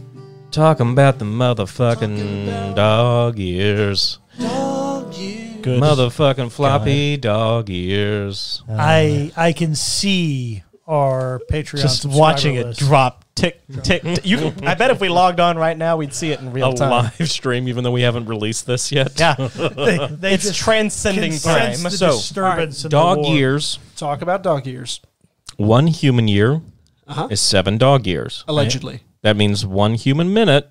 [LAUGHS] talking about the motherfucking dog years, Dog years. Good. motherfucking floppy dog years. I I can see our Patreon Just subscriber watching it list. drop, tick, tick. tick. You, I bet if we logged on right now, we'd see it in real a time. live stream, even though we haven't released this yet. Yeah, [LAUGHS] They, they it's transcending can time. the So, disturbance in the Dog war. years. Talk about dog years. One human year Uh-huh. is seven dog years. Allegedly. That means one human minute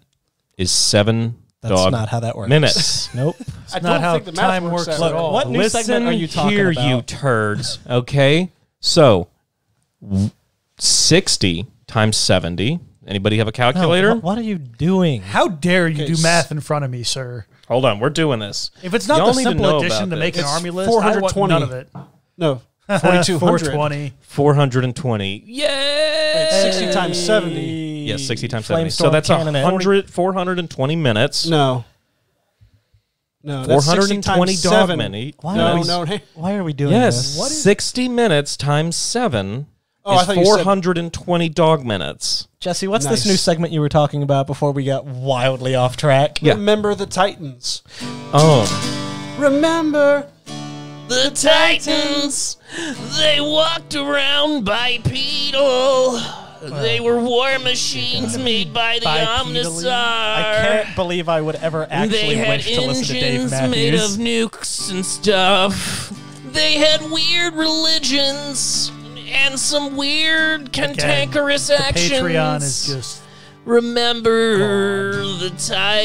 is seven That's dog not how that works. minutes. [LAUGHS] Nope. I not how the time works that at all. What new Listen segment are you talking here, about? you turds. Okay, so sixty times seventy. Anybody have a calculator? what, what are you doing? How dare you Okay, do math in front of me, sir? Hold on, we're doing this. If it's not Y'all the need to simple know addition about to make this. an army list, I want 420. none of it. No. [LAUGHS] 4200. 420. Four hundred and twenty. Yay! 60 times 70. Yes, sixty times Flame seventy. So Storm that's a Cannonet. hundred. Four hundred and twenty minutes. No. No. Four that's 60 hundred and twenty times dog seven. minutes. Why No, are we, no. Hey. Why are we doing Yes, this? What is- sixty minutes times seven Oh, I is thought you said- four hundred and twenty dog minutes. Jesse, what's this new segment you were talking about before we got wildly off track? Yeah. Remember the Titans. Oh, Remember. the Titans. They walked around bipedal. They were war machines made by the Bipedally? I can't believe I would ever actually they wish to listen to Dave engines made of nukes and stuff. they had weird religions and some weird cantankerous The actions. Patreon is just Remember the Titans.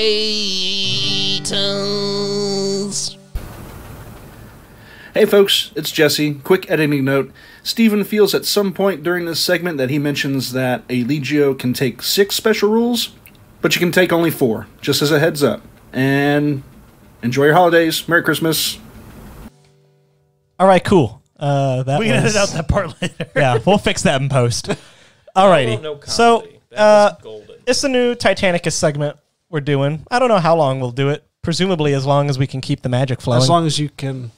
Hey folks, it's Jesse. Quick editing note. Steven feels at some point during this segment that he mentions that a Legio can take six special rules, but you can take only four, just as a heads up. And enjoy your holidays. Merry Christmas. All right, cool. Uh, that we can was, edit out that part later. yeah, we'll fix that in post. [LAUGHS] Alrighty. so uh, it's the new Titanicus segment we're doing. I don't know how long we'll do it. Presumably as long as we can keep the magic flowing. As long as you can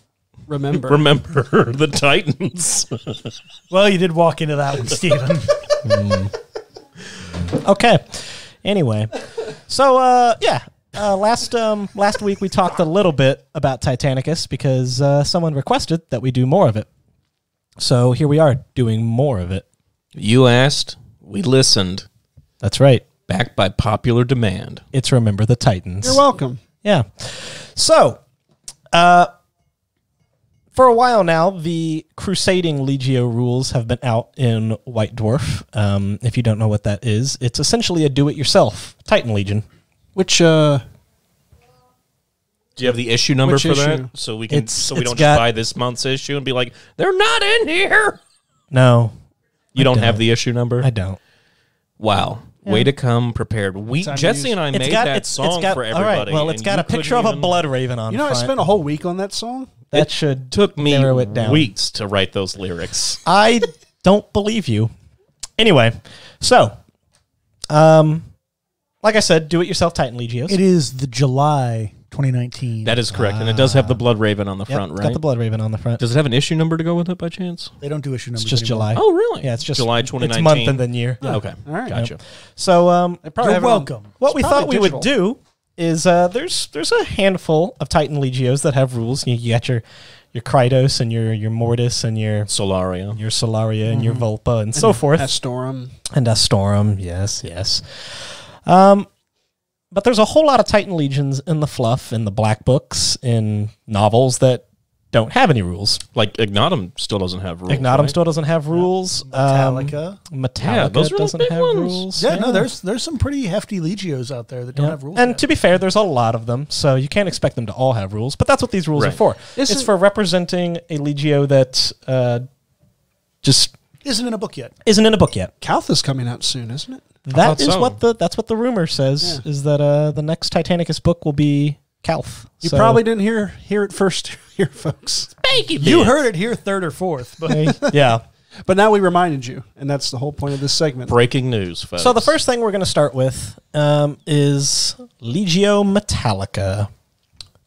remember. [LAUGHS] Remember [LAUGHS] the Titans. Well, you did walk into that one, Steven. Okay. Anyway, so uh, yeah, uh, last um, last week we talked a little bit about Titanicus because uh, someone requested that we do more of it. So here we are doing more of it. you asked, we listened, That's right. backed by popular demand. It's Remember the Titans. You're welcome. Yeah. So, uh, for a while now, the Crusading Legio rules have been out in White Dwarf. Um, if you don't know what that is, it's essentially a do-it-yourself Titan Legion. Which uh Do you have the issue number Which for that? So we can It's- so we it's don't got- just buy this month's issue and be like, they're not in here. No, You don't, have don't. the issue number? I don't. Wow. Way to come prepared. We time to Jesse use- and I It's made got that it's, song it's got, for everybody. right. Well, it's and got you a picture couldn't of a even- blood raven on. It. You know I front. spent a whole week on that song. that should took me narrow it down. weeks to write those lyrics. I don't believe you. Anyway, so, um, like I said, do-it-yourself Titan Legios. it is the July 2019. That is correct, and it does have the blood raven on the Yep, front, right? Got the blood raven on the front. Does it have an issue number to go with it by chance? they don't do issue numbers. It's just anymore. July. Oh, really? Yeah, it's just July It's 2019. month and then year. Okay, All right. gotcha. So, um, probably You're have it on- welcome. what we probably thought we would do is uh, there's there's a handful of Titan Legios that have rules. You, you got your your Krytos and your your Mortis and your Solaria. your Solaria and your Vulpa and so forth. Astorum. and Astorum. Yes, yes. Um, but there's a whole lot of Titan legions in the fluff, in the black books, in novels that don't have any rules. Like Ignatum still doesn't have rules. Ignatum right? still doesn't have rules. Metallica. Um, Metallica Yeah, those are doesn't big have ones. rules. yeah, no, there's there's some pretty hefty legios out there that don't Yeah. have rules. And yet. to be fair, there's a lot of them, so you can't expect them to all have rules. But that's what these rules are for. it's Isn't- for representing a legio that uh, just isn't in a book yet. isn't in a book yet. Calth is coming out soon, isn't it? That thought is so. what the that's what the rumor says is that uh, the next Titanicus book will be Calth. You So- probably didn't hear hear it first [LAUGHS] here, folks. You heard it here, third or fourth, but [LAUGHS] yeah. But now we reminded you, and that's the whole point of this segment. Breaking news, folks. So the first thing we're going to start with um, is Legio Metallica,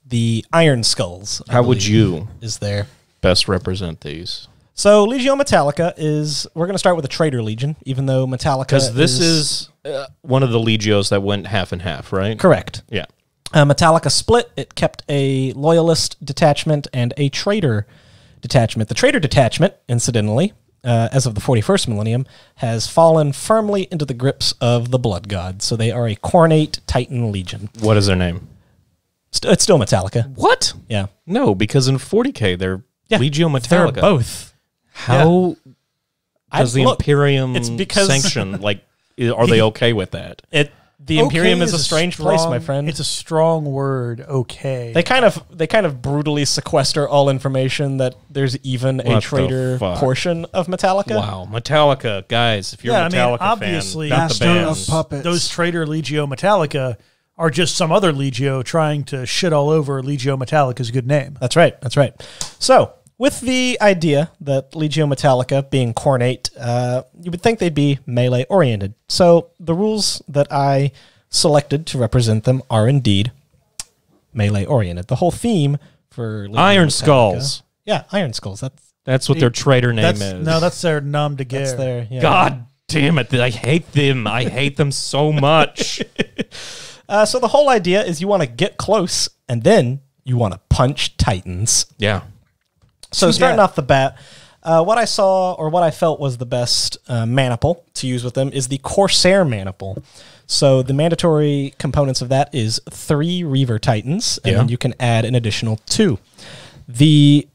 the Iron Skulls. I how would you is there? best represent these? So Legio Metallica is we're going to start with a Traitor Legion, even though Metallica Because this is uh, one of the legios that went half and half, right? correct. Yeah. Uh, Metallica split. It kept a loyalist detachment and a traitor detachment. The traitor detachment, incidentally, uh, as of the 41st millennium, has fallen firmly into the grips of the Blood God. So they are a Khornate Titan Legion. What is their name? St- it's still Metallica. What? Yeah. No, because in 40k they're Yeah. Legio They're Metallica. both. How I- does the look, Imperium it's because- sanction [LAUGHS] like? i- Are they okay with that? It the Imperium Okay is a strange place, my friend. It's a strong word. Okay. they kind of they kind of brutally sequester all information that there's even a What the traitor portion of Metallica. Wow, Metallica, guys! If you're yeah, a I mean, Metallica obviously, fan, not the Master band. puppets. those traitor Legio Metallica are just some other Legio trying to shit all over Legio Metallica's good name. That's right. That's right. So, with the idea that Legio Metallica being Khornate, uh, you would think they'd be melee oriented. So, the rules that I selected to represent them are indeed melee oriented. The whole theme for Legio Iron Metallica- Skulls. Yeah, Iron Skulls. That's That's what their traitor name That's, is. no, that's their nom de guerre. that's their yeah. God damn it! I hate them. I hate them so much. [LAUGHS] Uh, so the whole idea is you want to get close and then you want to punch titans. yeah. So starting Yeah. off the bat, uh, what I saw or what I felt was the best uh, maniple to use with them is the Corsair maniple. So the mandatory components of that is three Reaver Titans, and Yeah. then you can add an additional two. The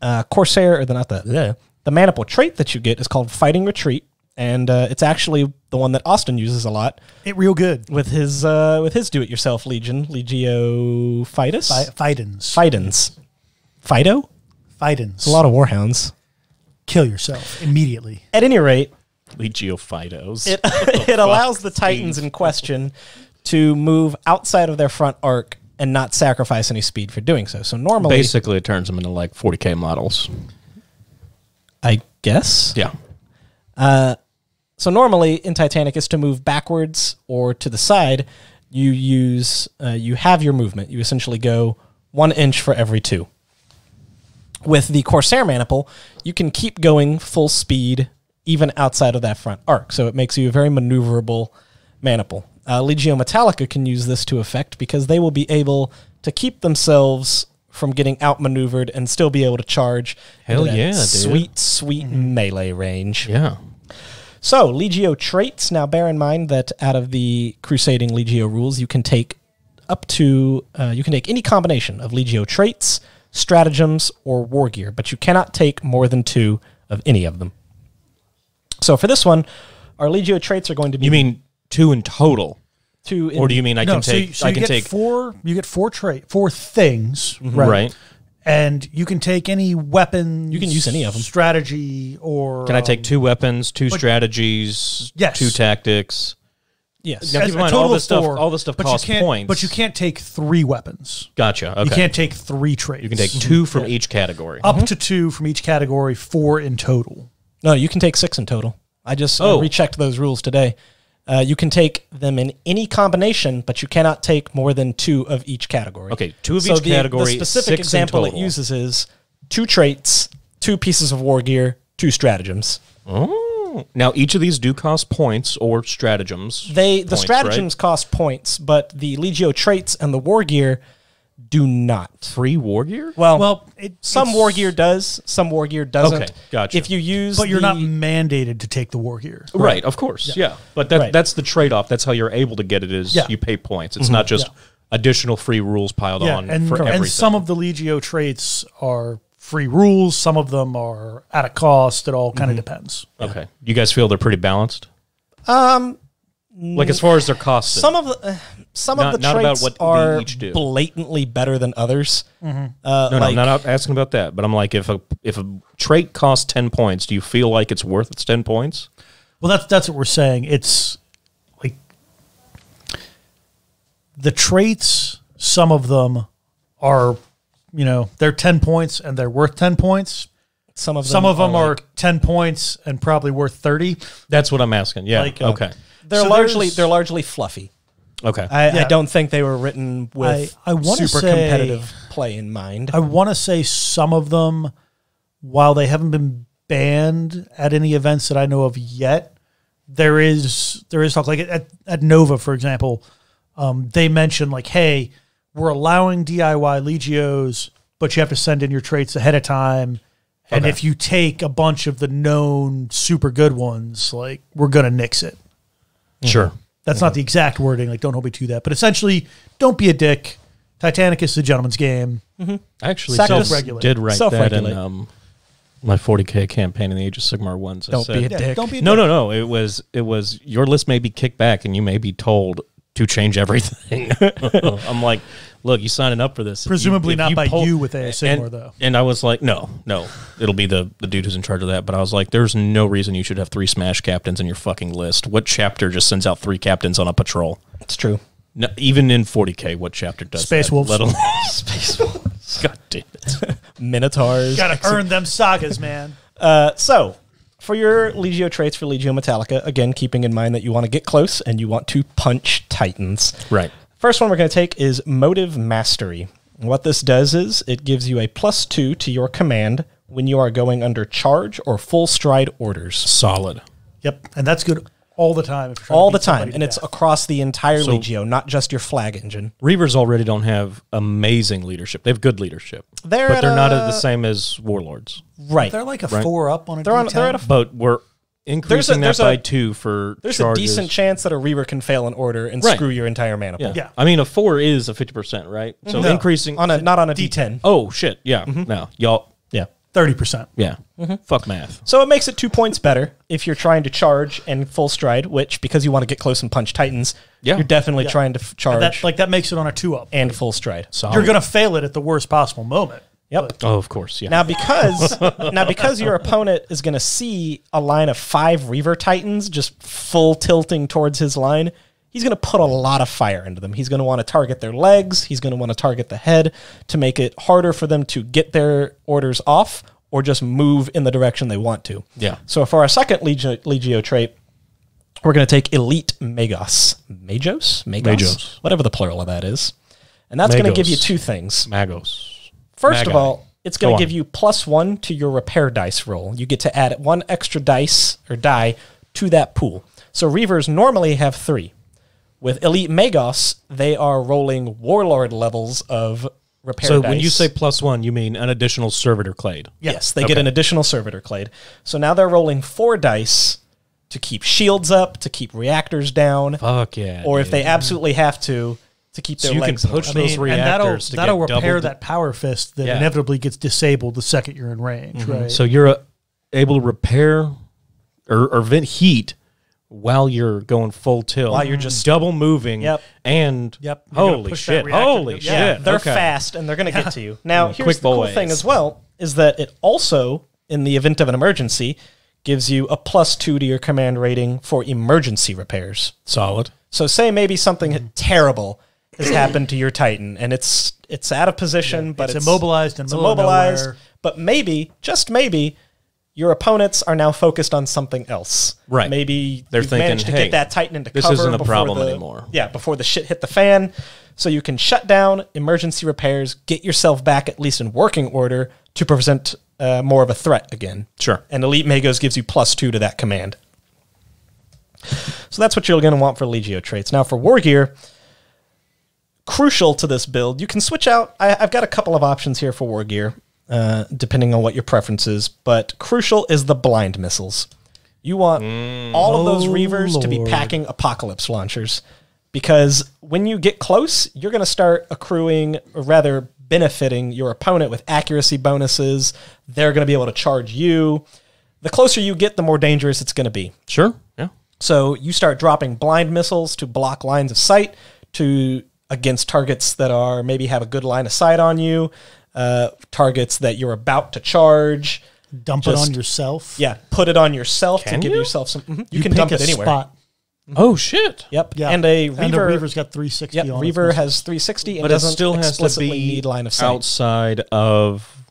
uh, Corsair, or the not the the, the Maniple trait that you get is called Fighting Retreat, and uh, it's actually the one that Austin uses a lot It real good. with his uh, with his do-it-yourself Legion, Legio Fidus, Fi- Fidens. Fidens, Fido. Fidens. It's a lot of warhounds. Kill yourself immediately. At any rate, Legiophytos. it [LAUGHS] it allows the Titans in question to move outside of their front arc and not sacrifice any speed for doing so. So normally, Basically, it turns them into like 40k models. I guess. Yeah. So normally in Titanicus to move backwards or to the side, you use uh, you have your movement. You essentially go one inch for every two. With the Corsair Maniple, you can keep going full speed even outside of that front arc. So it makes you a very maneuverable maniple. Uh, Legio Metallica can use this to effect because they will be able to keep themselves from getting outmaneuvered and still be able to charge. Hell into that yeah, dude. Sweet, sweet melee range. Yeah. So, Legio traits. Now, bear in mind that out of the Crusading Legio rules, you can take up to, uh, you can take any combination of Legio traits, stratagems, or war gear, but you cannot take more than two of any of them. So, for this one, our Legio traits are going to be You mean two in total? two. In, Or do you mean I no, can so take you, so I you can get take four. You get four trait, four things, right. right? And you can take any weapon. You can use any of them. Strategy or Can I take um, two weapons, two strategies, Yes. two tactics? Yes. Now, keep in mind, all this stuff- all this stuff but costs you can't, points. But you can't take three weapons. Gotcha. Okay. You can't take three traits. You can take two from each category. up to two from each category, four in total. No, you can take six in total. I just uh, Oh. rechecked those rules today. Uh, you can take them in any combination, but you cannot take more than two of each category. Okay, two of each the, category, The specific six in example it total. uses is two traits, two pieces of war gear, two stratagems. Oh. Now each of these do cost points or stratagems. They the Points, stratagems cost points, but the legio traits and the war gear do not. free war gear. Well, Well, it, some it's- war gear does, some war gear doesn't. Okay, gotcha. If you use, but you're the- not mandated to take the war gear. Right, of course. Yeah. But that, Right. that's the trade off. That's how you're able to get it is Yeah. you pay points. It's mm-hmm. not just Yeah. additional free rules piled Yeah, on and for everything. and some of the Legio traits are free rules. Some of them are at a cost. It all kind of depends. okay. You guys feel they're pretty balanced? um Like as far as their costs. some of the uh, some Not- of the not about traits what are each do. blatantly better than others. Uh, no, no, I'm not asking about that. But I'm like, if a if a trait costs ten points, do you feel like it's worth its ten points? Well, that's that's what we're saying. It's like the traits. Some of them are, you know, they're ten points and they're worth ten points. some of them Some of them are, like- ten points and probably worth thirty. That's what I'm asking. Yeah. Like, uh, okay. they're so largely they're largely fluffy. Okay. I, I don't think they were written with I- I super say- competitive play in mind. I want to say some of them, while they haven't been banned at any events that I know of yet, there is there is talk like at, at Nova, for example, um, they mentioned like, hey, we're allowing DIY Legios, but you have to send in your traits ahead of time. And Okay. if you take a bunch of the known super good ones, like we're gonna nix it. Mm-hmm. Sure. That's not the mm-hmm. exact wording. Like, don't hold me to that. But essentially, don't be a dick. Titanic is a gentleman's game. Mm-hmm. I actually Self-regulate. did write that in um, my 40k campaign in the Age of Sigmar ones. I Don't said, be a Yeah, dick. don't be a No, dick. no, no. It was it was your list may be kicked back and you may be told to change everything. [LAUGHS] I'm like, look, you signing up for this. If you- Presumably if not by pull- you with A. Sigmar, and, though. And I was like, no, no, it'll be the the dude who's in charge of that. But I was like, there's no reason you should have three Smash captains in your fucking list. What chapter just sends out three captains on a patrol? It's true. No, even in 40k, what chapter does Space that? Wolves. Let alone [LAUGHS] [LAUGHS] Space Wolves. God damn it. Minotaurs. Got to earn them sagas, man. Uh, so, for your Legio traits for Legio Metallica, again, keeping in mind that you want to get close and you want to punch Titans. Right. First one we're going to take is Motive Mastery. What this does is it gives you a plus two to your command when you are going under charge or full stride orders. Solid. Yep, and that's good all the time. If All the time. to And it's death. across the entire So- Legio, not just your flag engine. Reavers already don't have amazing leadership. They have good leadership. They're but they're not a- at the same as warlords. Right. they're like a Right. four up on a They're on- D10. they're at a But we're increasing there's that by a- two for There's charges. a decent chance that a Reaver can fail an order and Right. screw your entire maniple. Yeah. Yeah. I mean, a four is a fity percent, right? So No. increasing On a not on a D10. Oh shit! Yeah. Mm-hmm. No, y'all. Yeah. Thirty percent. Yeah. Mm-hmm. Fuck math. So it makes it two points better if you're trying to charge and full stride, which because you want to get close and punch Titans, Yeah. you're definitely trying to f- charge That like that makes it on a two up. and full stride. So You're gonna fail it at the worst possible moment. Yep. Oh, of course. Yeah. Now because [LAUGHS] now because your opponent is going to see a line of five Reaver Titans just full tilting towards his line, he's going to put a lot of fire into them. He's going to want to target their legs, he's going to want to target the head to make it harder for them to get their orders off or just move in the direction they want to. Yeah. So for our second Legio, Legio trait, we're going to take Elite Magos. Magos? Magos? Magos. Whatever the plural of that is. And that's going to give you two things. Magos. First of all, it's going Go to give on. you plus one to your repair dice roll. You get to add one extra dice or die to that pool. So Reavers normally have three. With Elite Magos, they are rolling Warlord levels of repair So dice. when you say plus one, you mean an additional servitor clade. Yes, they get an additional servitor clade. So now they're rolling four dice to keep shields up, to keep reactors down, Fuck yeah. or if dude. they absolutely have to, to keep their So you can legs in the push way. those and that'll reactors to that'll get repair the- that power fist that Yeah. inevitably gets disabled the second you're in range, right? So you're uh, able to repair or, or vent heat while you're going full tilt. While you're just- double moving. Yep. And Yep. You're gonna holy push that shit. reactor Holy to- shit. They're Okay. fast and they're going to get to you. [LAUGHS] Now, here's quick the cool boys. thing as well is that it also, in the event of an emergency, gives you a plus two to your command rating for emergency repairs. Solid. So, say maybe something terrible has happened to your Titan and it's it's out of position, but it's it's, immobilized in it's middle of immobilized. nowhere. But maybe, just maybe, your opponents are now focused on something else. Right. Maybe They're thinking, managed to "Hey, get that Titan into this cover isn't a problem the- anymore." Yeah, before the shit hit the fan. So you can shut down emergency repairs, get yourself back at least in working order to present uh, more of a threat again. Sure. And Elite Magos gives you plus two to that command. So that's what you're going to want for Legio traits. Now for War Gear, crucial to this build, you can switch out. I, I've got a couple of options here for War Gear, uh, depending on what your preference is. But crucial is the blind missiles. You want all of those Oh, Reavers to be packing apocalypse launchers because when you get close, you're going to start accruing, or rather benefiting your opponent with accuracy bonuses. They're going to be able to charge you. The closer you get, the more dangerous it's going to be. Sure. Yeah. So you start dropping blind missiles to block lines of sight to against targets that are maybe have a good line of sight on you, uh, targets that you're about to charge. Dump Just- it on yourself. Yeah, put it on yourself Can to give you? yourself some. mhm, You, you, can dump a it anywhere. spot. Oh shit. Yep. Yeah, and a and reaver reaver has got 360. Yep. on Reaver missile. has 360 and But it doesn't still has to explicitly be need line of sight. outside of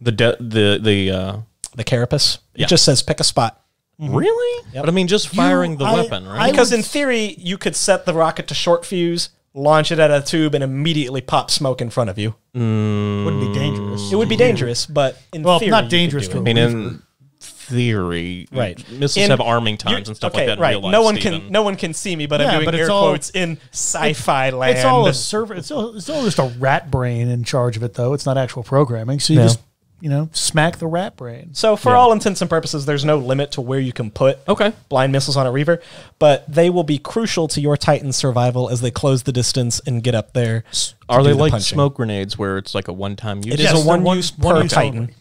the de- the the uh The carapace. Yeah. It just says pick a spot. really? But I mean just firing the I- weapon, I right? Because would in theory, you could set the rocket to short fuse, launch it at a tube, and immediately pop smoke in front of you. Mm. wouldn't be dangerous. It would be dangerous, but in Well, theory, not you could dangerous do to it. a I mean in theory, Right. Missiles In- have arming times and stuff okay, like that in right. real life. no one Steven. can no one can see me, but Yeah, I'm doing but it's air all- quotes in sci-fi land. It's all a server. It's all, it's all just a rat brain in charge of it, though. It's not actual programming. So you No. just you know smack the rat brain. so for all intents and purposes, there's no limit to where you can put Okay. blind missiles on a Reaver, but they will be crucial to your Titan's survival as they close the distance and get up there. Are they the like punching. smoke grenades where it's like a one time use? It is Yes, a one, one- use one per use Titan, only.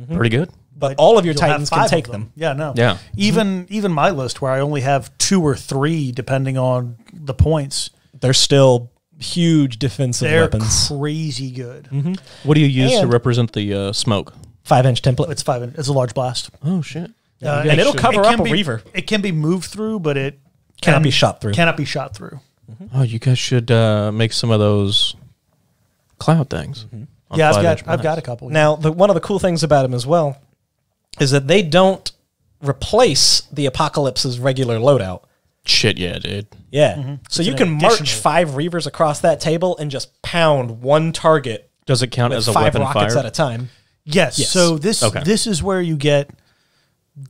Mm-hmm. pretty good. but all of your Titans can of take them. Yeah, no. Yeah. Even even my list where I only have two or three, depending on the points, They're still huge defensive they're weapons. crazy good. What do you use to And- represent the uh, smoke? Five inch template, It's five. It's a large blast, Oh shit. Uh, and it'll it cover can up a be- Reaver. It can be moved through, but it Cannot can- be shot through. Cannot be shot through. Oh, you guys should uh, make some of those cloud things. on yeah, I've five-inch got I've got a blasts. couple. Now, the, one of the cool things about them as well is that they don't replace the Apocalypse's regular loadout. Shit, yeah, dude. Yeah. So you an can march five Reavers across that table and just pound one target Does it count as a five weapon rockets fire? at a time. Yes. Yes. So this Okay. this is where you get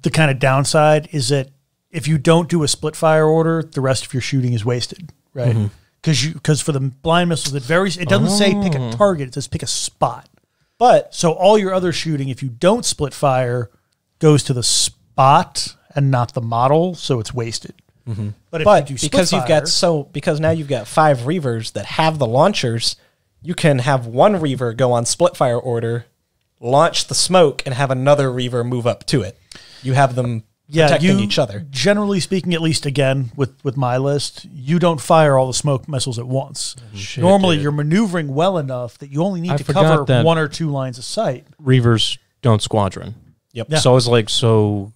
the kind of downside is that if you don't do a split fire order, the rest of your shooting is wasted, right? Mm-hmm. Because you because for the blind missiles, it varies. It doesn't say pick Oh. a target; it says pick a spot. But So all your other shooting, if you don't split fire, goes to the spot and not the model, so it's wasted. But Mm-hmm. but you do split because you've fire- got so because now you've got five Reavers that have the launchers, you can have one Reaver go on split fire order launch the smoke, and have another Reaver move up to it. You have them protecting each other. Generally speaking, at least again with with my list, you don't fire all the smoke missiles at once. Normally, dude. you're maneuvering well enough that you only need I to cover one or two lines of sight. Reavers don't squadron. Yep. Yeah. So I was like, so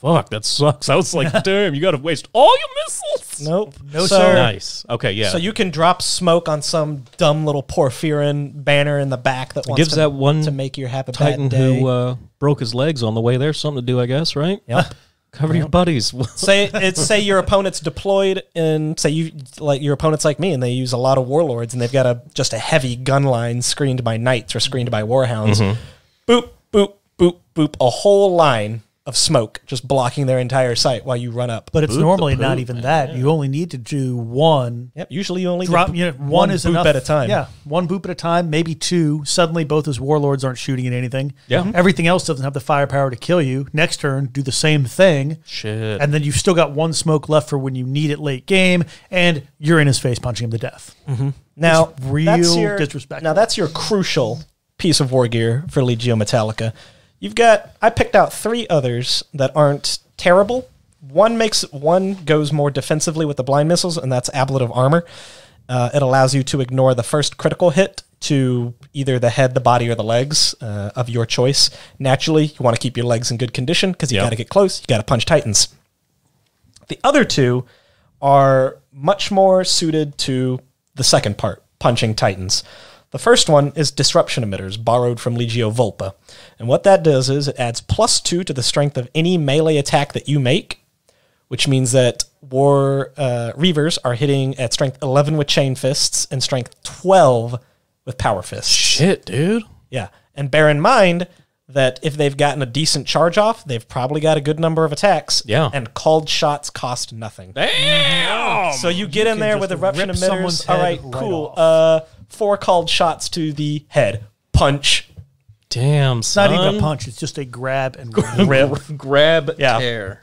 fuck, that sucks. I was like, [LAUGHS] damn, you got to waste all your missiles. Nope. No, So- sir. Nice. Okay, yeah. So you can drop smoke on some dumb little Porphyrion banner in the back that wants gives to, that one to make your have a Titan bad day. who uh, broke his legs on the way there something to do, I guess, right? Yep. [LAUGHS] Cover your buddies. [LAUGHS] say it's say your opponent's deployed and say you like your opponent's like me and they use a lot of warlords and they've got a just a heavy gun line screened by knights or screened by warhounds. Boop boop boop boop a whole line of smoke just blocking their entire site while you run up. But it's Boop the normally not even man, that. You only need to do one yep, usually you only drop. You know, one, is boop enough at a time. Yeah, one boop at a time, maybe two. Suddenly, both his warlords aren't shooting at anything. Yeah. Mm-hmm. everything else doesn't have the firepower to kill you. Next turn, do the same thing. Shit. and then you've still got one smoke left for when you need it late game, and you're in his face punching him to death. Mm-hmm. Now, It's real that's your, disrespectful. Now that's your crucial piece of war gear for Legio Metallica. You've got. I picked out three others that aren't terrible. One makes one goes more defensively with the blind missiles, and that's Ablative Armor. Uh, it allows you to ignore the first critical hit to either the head, the body, or the legs uh, of your choice. Naturally, you want to keep your legs in good condition because you Yep. got to get close. You got to punch titans. The other two are much more suited to the second part, punching titans. The first one is disruption emitters, borrowed from Legio Vulpa. And what that does is it adds plus two to the strength of any melee attack that you make, which means that war uh, reavers are hitting at strength 11 with chain fists and strength 12 with power fists. Shit, dude. Yeah. And bear in mind that if they've gotten a decent charge off, they've probably got a good number of attacks. Yeah. And called shots cost nothing. Damn. So you get in there with eruption emitters. All right, cool. Uh, four called shots to the head. Punch. Damn, It's not even a punch; it's just a grab and [LAUGHS] Rip. Grab, Yeah. tear.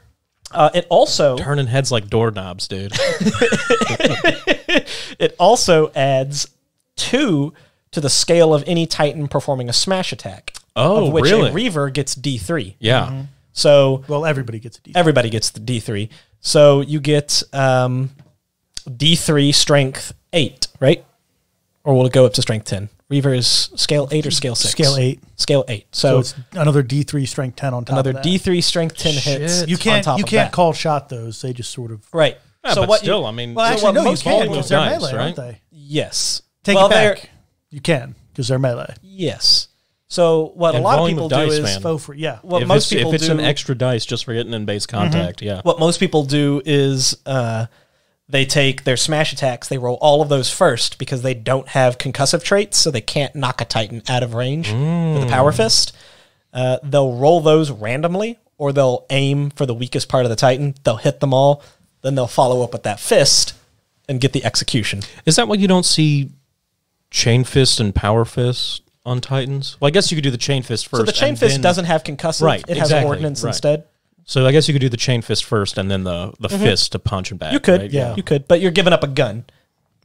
Uh, it also Turning heads like doorknobs, dude. [LAUGHS] it also adds two to the scale of any Titan performing a smash attack. Oh, of which really? a Reaver gets D three. Yeah. So well, everybody gets a D. everybody gets the D3. So you get um, D3 strength 8, right? Or will it go up to strength 10? Reaver is scale 8 or scale 6? Scale eight. Scale 8. So So, it's another D three strength ten on top. another of that. D3 strength 10 hits. You can't top you of can't that. call shot those. They just sort of. Right. Yeah, so but what still, you, I mean, Well, So actually, no, you most can people because do- they're dice, melee, right? aren't they? yes. Take well, it back. You can because they're melee. Yes. So what And a lot of people of do dice, is man. Faux free, yeah. what if most it's, people if it's do an extra dice just for getting in base contact, yeah. what most people do is uh, they take their smash attacks, they roll all of those first because they don't have concussive traits, so they can't knock a Titan out of range for the power fist. Uh, they'll roll those randomly, or they'll aim for the weakest part of the Titan. They'll hit them all, then they'll follow up with that fist and get the execution. Is that why you don't see chain fist and power fist on Titans? Well, I guess you could do the chain fist first. so the chain fist doesn't have concussive; Right, it has exactly, ordnance right. instead. So I guess you could do the chain fist first and then the the fist to punch and back. You could, right? yeah. you could, but you're giving up a gun,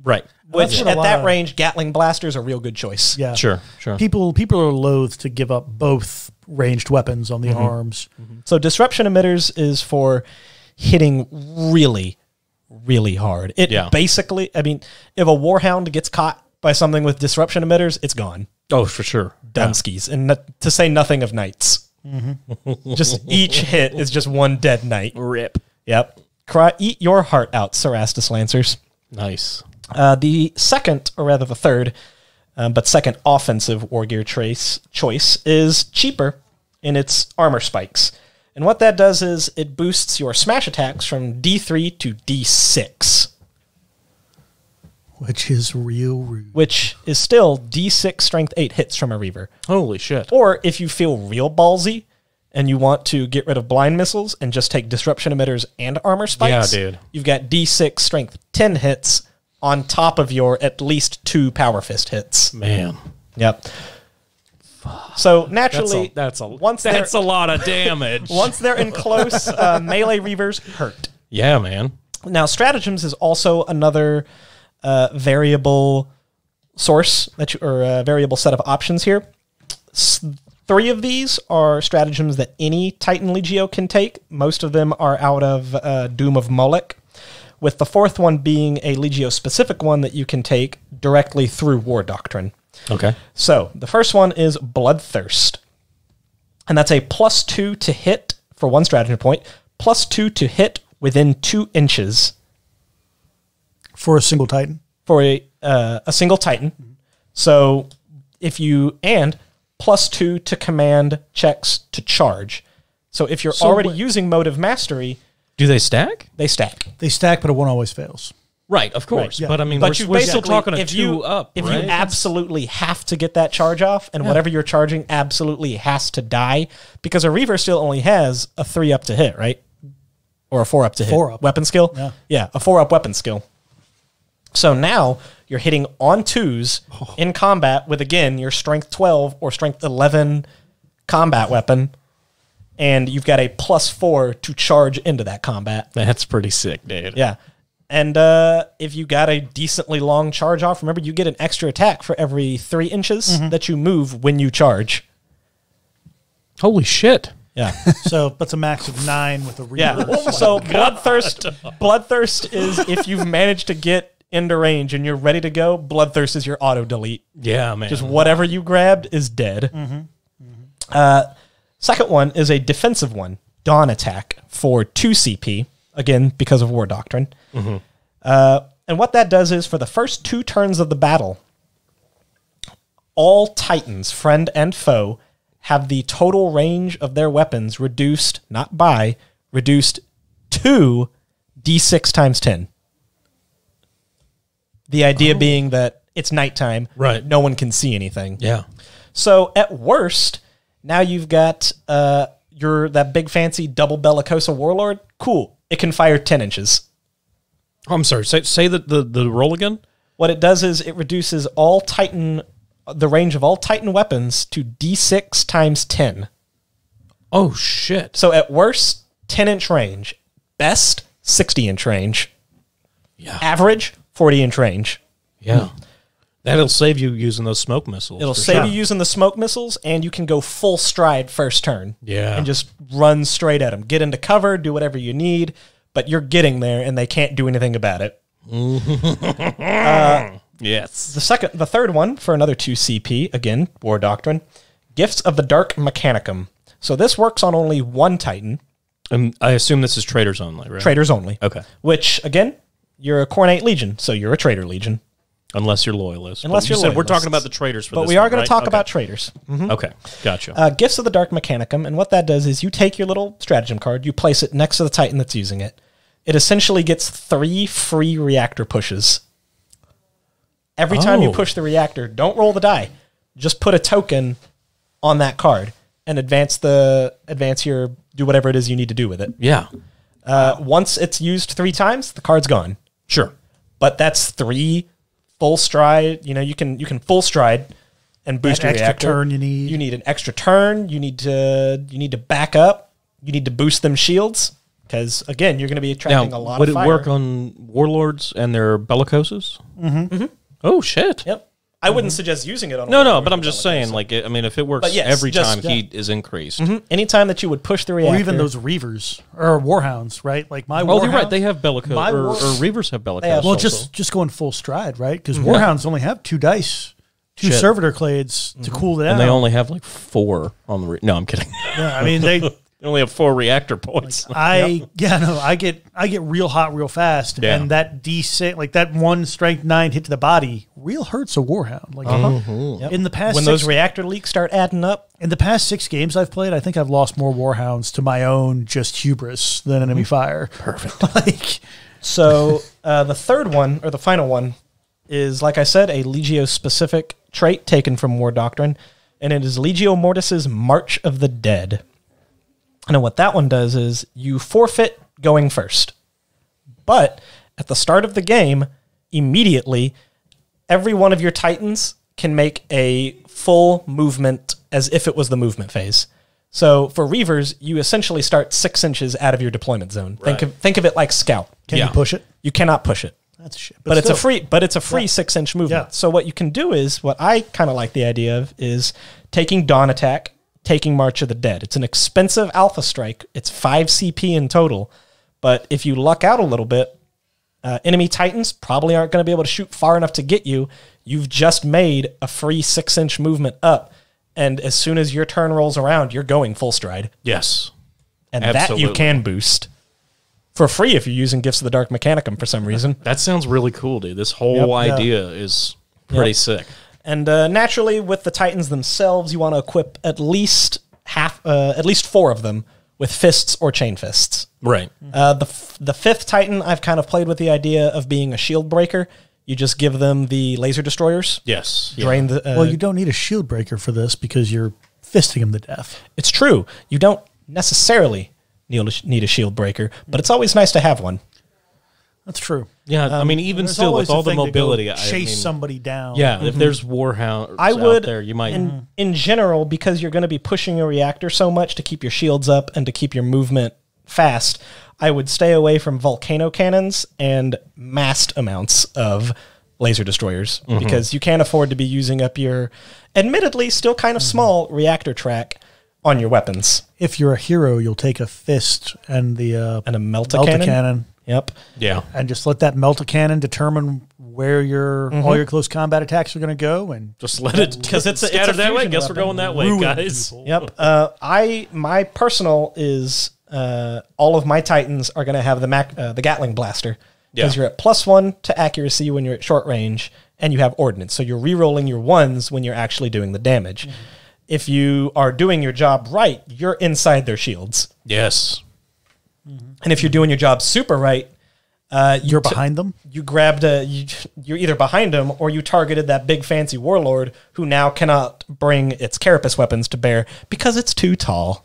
Right. which That's what a at that of- range, Gatling blasters are a real good choice. Yeah. Sure. Sure. People people are loath to give up both ranged weapons on the Mm-hmm. arms. So disruption emitters is for hitting really, really hard. It Yeah. basically, I mean, if a warhound gets caught by something with disruption emitters, it's gone. Oh, for sure. Dunskies, and to say nothing of knights. Just each hit is just one dead knight. Rip. Yep. Cry, eat your heart out, Cerastus Lancers. Nice. Uh, the second, or rather the third, um, but second offensive war gear trace choice is cheaper in its armor spikes. And what that does is it boosts your smash attacks from D3 to D6, Which is real rude. which is still D6 strength 8 hits from a Reaver. Holy shit. Or if you feel real ballsy and you want to get rid of blind missiles and just take disruption emitters and armor spikes, Yeah, dude. you've got D6 strength 10 hits on top of your at least two power fist hits. Man. Yep. So That's naturally, a, that's a once that's a lot of damage. [LAUGHS] once they're in close, uh, melee reavers hurt. yeah, man. Now, stratagems is also another uh, variable source that you, or a variable set of options here. S- Three of these are stratagems that any Titan Legio can take. Most of them are out of uh, Doom of Moloch, with the fourth one being a Legio specific one that you can take directly through War Doctrine. Okay. So the first one is Bloodthirst, and that's a plus two to hit for one stratagem point, plus two to hit within two inches for a single Titan. for a uh, a single Titan. So if you and plus two to command checks to charge. So if you're So already what- using motive mastery, Do they stack? they stack. They stack, but a one always fails. Right, of course. yeah. But I mean, But we're, you we're still basically- talking a if two you, up. If right? you absolutely have to get that charge off, and whatever you're charging absolutely has to die, because a Reaver still only has a three up to hit, right? Or a four up to hit. Four up. Weapon skill? Yeah. Yeah, a four up weapon skill. So now you're hitting on twos Oh. in combat with, again, your strength 12 or strength 11 combat weapon, and you've got a plus four to charge into that combat. That's pretty sick, dude. Yeah. And uh, if you got a decently long charge off, remember you get an extra attack for every three inches Mm-hmm. that you move when you charge. Holy shit. Yeah. [LAUGHS] So that's a max of nine with a Reaver. Yeah. so [LAUGHS] bloodthirst bloodthirst is if you've managed to get into range and you're ready to go, bloodthirst is your auto delete. Yeah, man. Just whatever you grabbed is dead. Uh, second one is a defensive one, Dawn Attack for 2 CP, again, because of War Doctrine. Uh, and what that does is for the first two turns of the battle, all Titans, friend and foe, have the total range of their weapons reduced, not by, reduced to d6 times 10. The idea being that it's nighttime, Right. No one can see anything. yeah. So at worst, now you've got uh, your that big fancy double bellicosa warlord. Cool, it can fire ten inches. Oh, I'm sorry. Say, say the, the, the roll again. What it does is it reduces all Titan, the range of all Titan weapons to d6 times ten. Oh, shit. So at worst, ten inch range. Best, sixty inch range. Yeah. Average, forty inch range. Yeah. Hmm. That'll save you using those smoke missiles. It'll for save sure. you using the smoke missiles, and you can go full stride first turn. Yeah. and just run straight at them. Get into cover, do whatever you need, but you're getting there, and they can't do anything about it. Mm-hmm. Uh, [LAUGHS] yes. The second, the third one for another two CP again, War Doctrine, Gifts of the Dark Mechanicum. So this works on only one Titan, And I assume this is traitors only, right? traitors only. Okay. Which again, you're a Khornate Legion, so you're a traitor Legion. Unless you're loyalist. Unless you you're said we're talking about the traitors for But this we are one, going right? to talk Okay. about traitors. Okay. Gotcha. Uh, Gifts of the Dark Mechanicum, and what that does is you take your little stratagem card, you place it next to the Titan that's using it. It essentially gets three free reactor pushes. Every time you Oh. push the reactor, don't roll the die. Just put a token on that card and advance the advance your do whatever it is you need to do with it. yeah. Uh, once it's used three times, the card's gone. Sure. But that's three full stride. You know, you can you can full stride and boost That your extra reactor. turn you need. You need an extra turn. You need to you need to back up. You need to boost them shields because again, you're going to be Now, attracting a lot would of it fire. work on warlords and their bellicoses? Mm-hmm. Oh, shit. Yep. I wouldn't mm-hmm. suggest using it on. a No, no, but I'm just saying, like, it- I mean, if it works But yes, every just- time yeah. heat is increased. Mm-hmm. anytime that you would push the reactor, or even those Reavers or Warhounds, right? Like my Oh, you're right. They have bellicose, My or, war- or Reavers have bellicose. have- well, also. just just going full stride, right? Because mm-hmm. Warhounds only have two dice, two Shit. servitor clades to cool it down. and they only have like four on the. Re- no, I'm kidding. yeah, I mean they. [LAUGHS] they only have four reactor points. [LAUGHS] I yeah no I get I get real hot real fast. Yeah. and that D six like that one strength nine hit to the body real hurts a warhound. Like uh-huh. Yep. Mm-hmm. in the past when six, those reactor leaks start adding up, in the past six games I've played I think I've lost more warhounds to my own just hubris than mm-hmm. enemy fire. Perfect. [LAUGHS] Like So uh, the third one, or the final one, is like I said, a Legio specific trait taken from War Doctrine, and it is Legio Mortis's March of the Dead. And what that one does is you forfeit going first, but at the start of the game, immediately, every one of your Titans can make a full movement as if it was the movement phase. So for Reavers, you essentially start six inches out of your deployment zone. Think of think of it like Scout. can Yeah. you push it You cannot push it, that's shit but, it's a free. But it's a free six inch movement. Yeah. So what you can do is what I kind of like the idea of is taking Dawn attack taking March of the Dead. It's an expensive alpha strike. It's 5 CP in total. But if you luck out a little bit, uh, enemy titans probably aren't going to be able to shoot far enough to get you. You've just made a free six inch movement up. And as soon as your turn rolls around, you're going full stride. Yes. And that you can boost for free if you're using Gifts of the Dark Mechanicum for some reason. That sounds really cool, dude. This whole Yep. Yeah. idea is pretty Yep. sick. And uh, naturally, with the Titans themselves, you want to equip at least half, uh, at least four of them with fists or chain fists. Right. Uh, the f- the fifth Titan, I've kind of played with the idea of being a shield breaker. You just give them the laser destroyers, Yes. Yeah. drain the. Uh, well, you don't need a shield breaker for this because you're fisting him to death. it's true. You don't necessarily need a shield breaker, but it's always nice to have one. That's true. Yeah. I um, mean, even still, with all the thing to mobility, I chase mean, somebody down. Yeah. If mm-hmm. there's warhounds I out would there, you might. in, mm-hmm. in general because you're going to be pushing your reactor so much to keep your shields up and to keep your movement fast. I would stay away from volcano cannons and massed amounts of laser destroyers mm-hmm. because you can't afford to be using up your admittedly still kind of small reactor track on your weapons If you're a hero, you'll take a fist and the uh, and a melta, melta cannon. cannon. Yep. yeah. and just let that melta cannon determine where your Mm-hmm. all your close combat attacks are going to go. And Just let it [LAUGHS] [LAUGHS] 'Cause it's a- it's a scatter that way. fusion Guess we're going that way, guys. people. [LAUGHS] Yep. Uh, I my personal is uh, all of my titans are going to have the Mac uh, the Gatling blaster because Yeah. you're at plus one to accuracy when you're at short range, and you have ordnance, so you're re-rolling your ones when you're actually doing the damage. If you are doing your job right, you're inside their shields, Yes. And if you're doing your job super right, uh, you you're t- behind them. you grabbed a you, you're either behind them or you targeted that big fancy warlord who now cannot bring its carapace weapons to bear because it's too tall.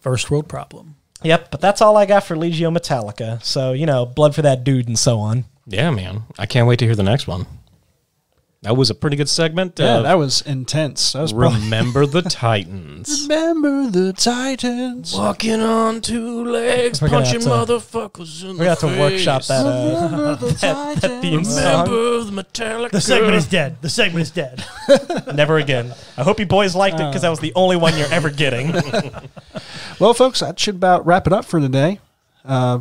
First world problem. Yep, but that's all I got for Legio Metallica. So, you know, blood for that dude and so on. Yeah, man. I can't wait to hear the next one. That was a pretty good segment. Yeah, that was intense. That was probably- Remember the [LAUGHS] Titans. Remember the Titans. Walking on two legs, We're gonna have punching to- motherfuckers in the We got to workshop that, uh, Remember [LAUGHS] the that, that theme song. Remember the Metallica. The segment is dead. The segment is dead. [LAUGHS] Never again. I hope you boys liked it because that was the only one you're ever getting. Well, folks, that should about wrap it up for today. Uh,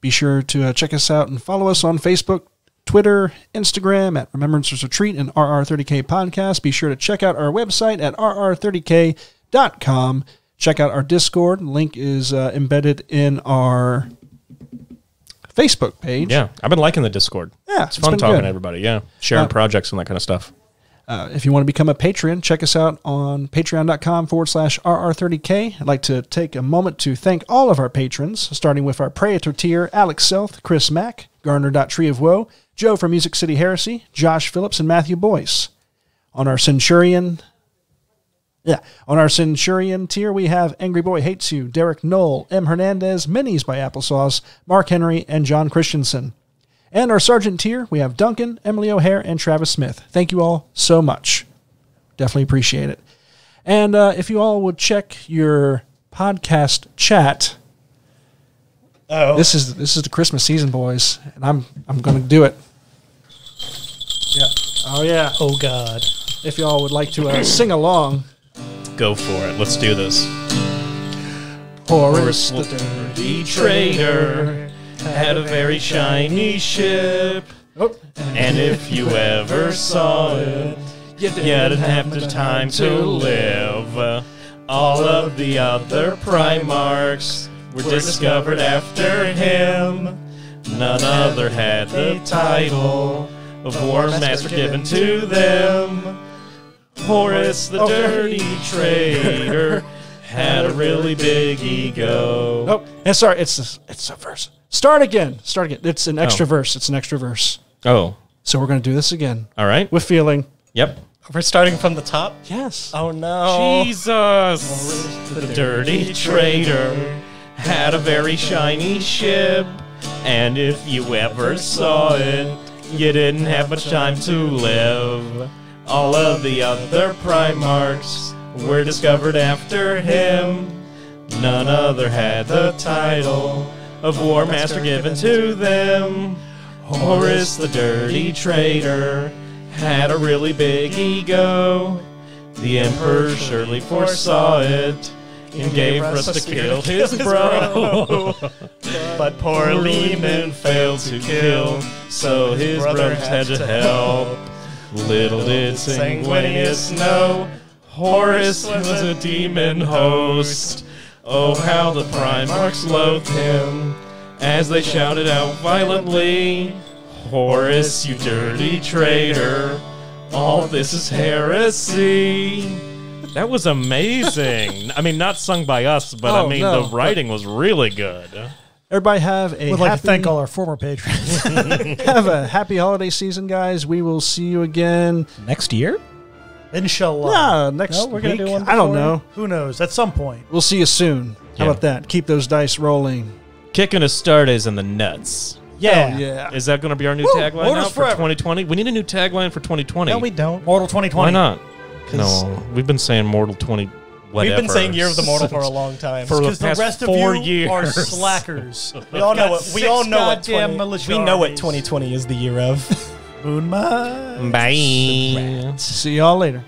be sure to uh, check us out and follow us on Facebook, Twitter, Instagram at Remembrancers Retreat and RR30K Podcast. Be sure to check out our website at RR30K.com. Check out our Discord. Link is uh, embedded in our Facebook page. Yeah, I've been liking the Discord. Yeah, it's it's fun talking good. to everybody. Yeah, sharing Uh, projects and that kind of stuff. Uh, if you want to become a patron, check us out on patreon.com forward slash RR30K. I'd like to take a moment to thank all of our patrons, starting with our Praetor tier, Alex Self, Chris Mack, Garner.Tree of Woe, Joe from Music City Heresy, Josh Phillips, and Matthew Boyce. On our Centurion, yeah, on our Centurion tier, we have Angry Boy Hates You, Derek Knoll, M. Hernandez, Minis by Applesauce, Mark Henry, and John Christensen. And our Sergeant tier, we have Duncan, Emily O'Hare, and Travis Smith. Thank you all so much. Definitely appreciate it. And uh, if you all would check your podcast chat, Oh. this is this is the Christmas season, boys, and I'm I'm going to do it. Yeah. Oh yeah. Oh God. If you all would like to uh, [CLEARS THROAT] sing along, Go for it. Let's do this. Horus the the dirty traitor had a very shiny ship, oh, and if you ever saw it, you didn't have the time to live. All of the other Primarchs were discovered after him. None other had the title of War were given to them. Horus the dirty traitor [LAUGHS] had a really big ego. oh, and sorry, it's a, it's a verse. Start again. Start again. It's an extra Oh. verse. It's an extra verse. Oh, So we're going to do this again all right. with feeling. Yep. We're starting from the top? Yes. Oh, no. Jesus, the dirty traitor had a very shiny ship, and if you ever saw it, you didn't have much time to live. All of the other Primarchs were discovered after him. None other had the title of War Master given to them. Horus the dirty Traitor had a really big ego. The Emperor surely foresaw it and gave Russ to kill his bro. [LAUGHS] [LAUGHS] But poor Leman failed to kill, so his brothers had to help. Little did Sanguinius know, Horus was a demon host. Oh, how the Primarchs loathed him as they shouted out violently, Horus, you dirty traitor, all this is heresy. That was amazing. I mean, not sung by us, but I Oh, mean, no, the writing was really good. Everybody have a Would like happy, to thank all our former patrons. [LAUGHS] [LAUGHS] have a happy holiday season, guys. We will see you again. Next year? Inshallah. Nah, next No, we're gonna week. do one I don't know. Who knows? At some point. We'll see you soon. How about that? Keep those dice rolling. Kicking Astartes in the nuts. Yeah. Oh, yeah. Is that going to be our new Woo! tagline now for 2020? We need a new tagline for 2020. No, we don't. Mortal 2020. Why not? No, we've been saying Mortal 20. Whatever. We've been saying Year of the Mortal for a [LAUGHS] long time. For the Because the past rest of four you years. are slackers. [LAUGHS] we all know got what we all know what goddamn 20, we know what 2020 is the year of. Moon Mine. Bye. See y'all later.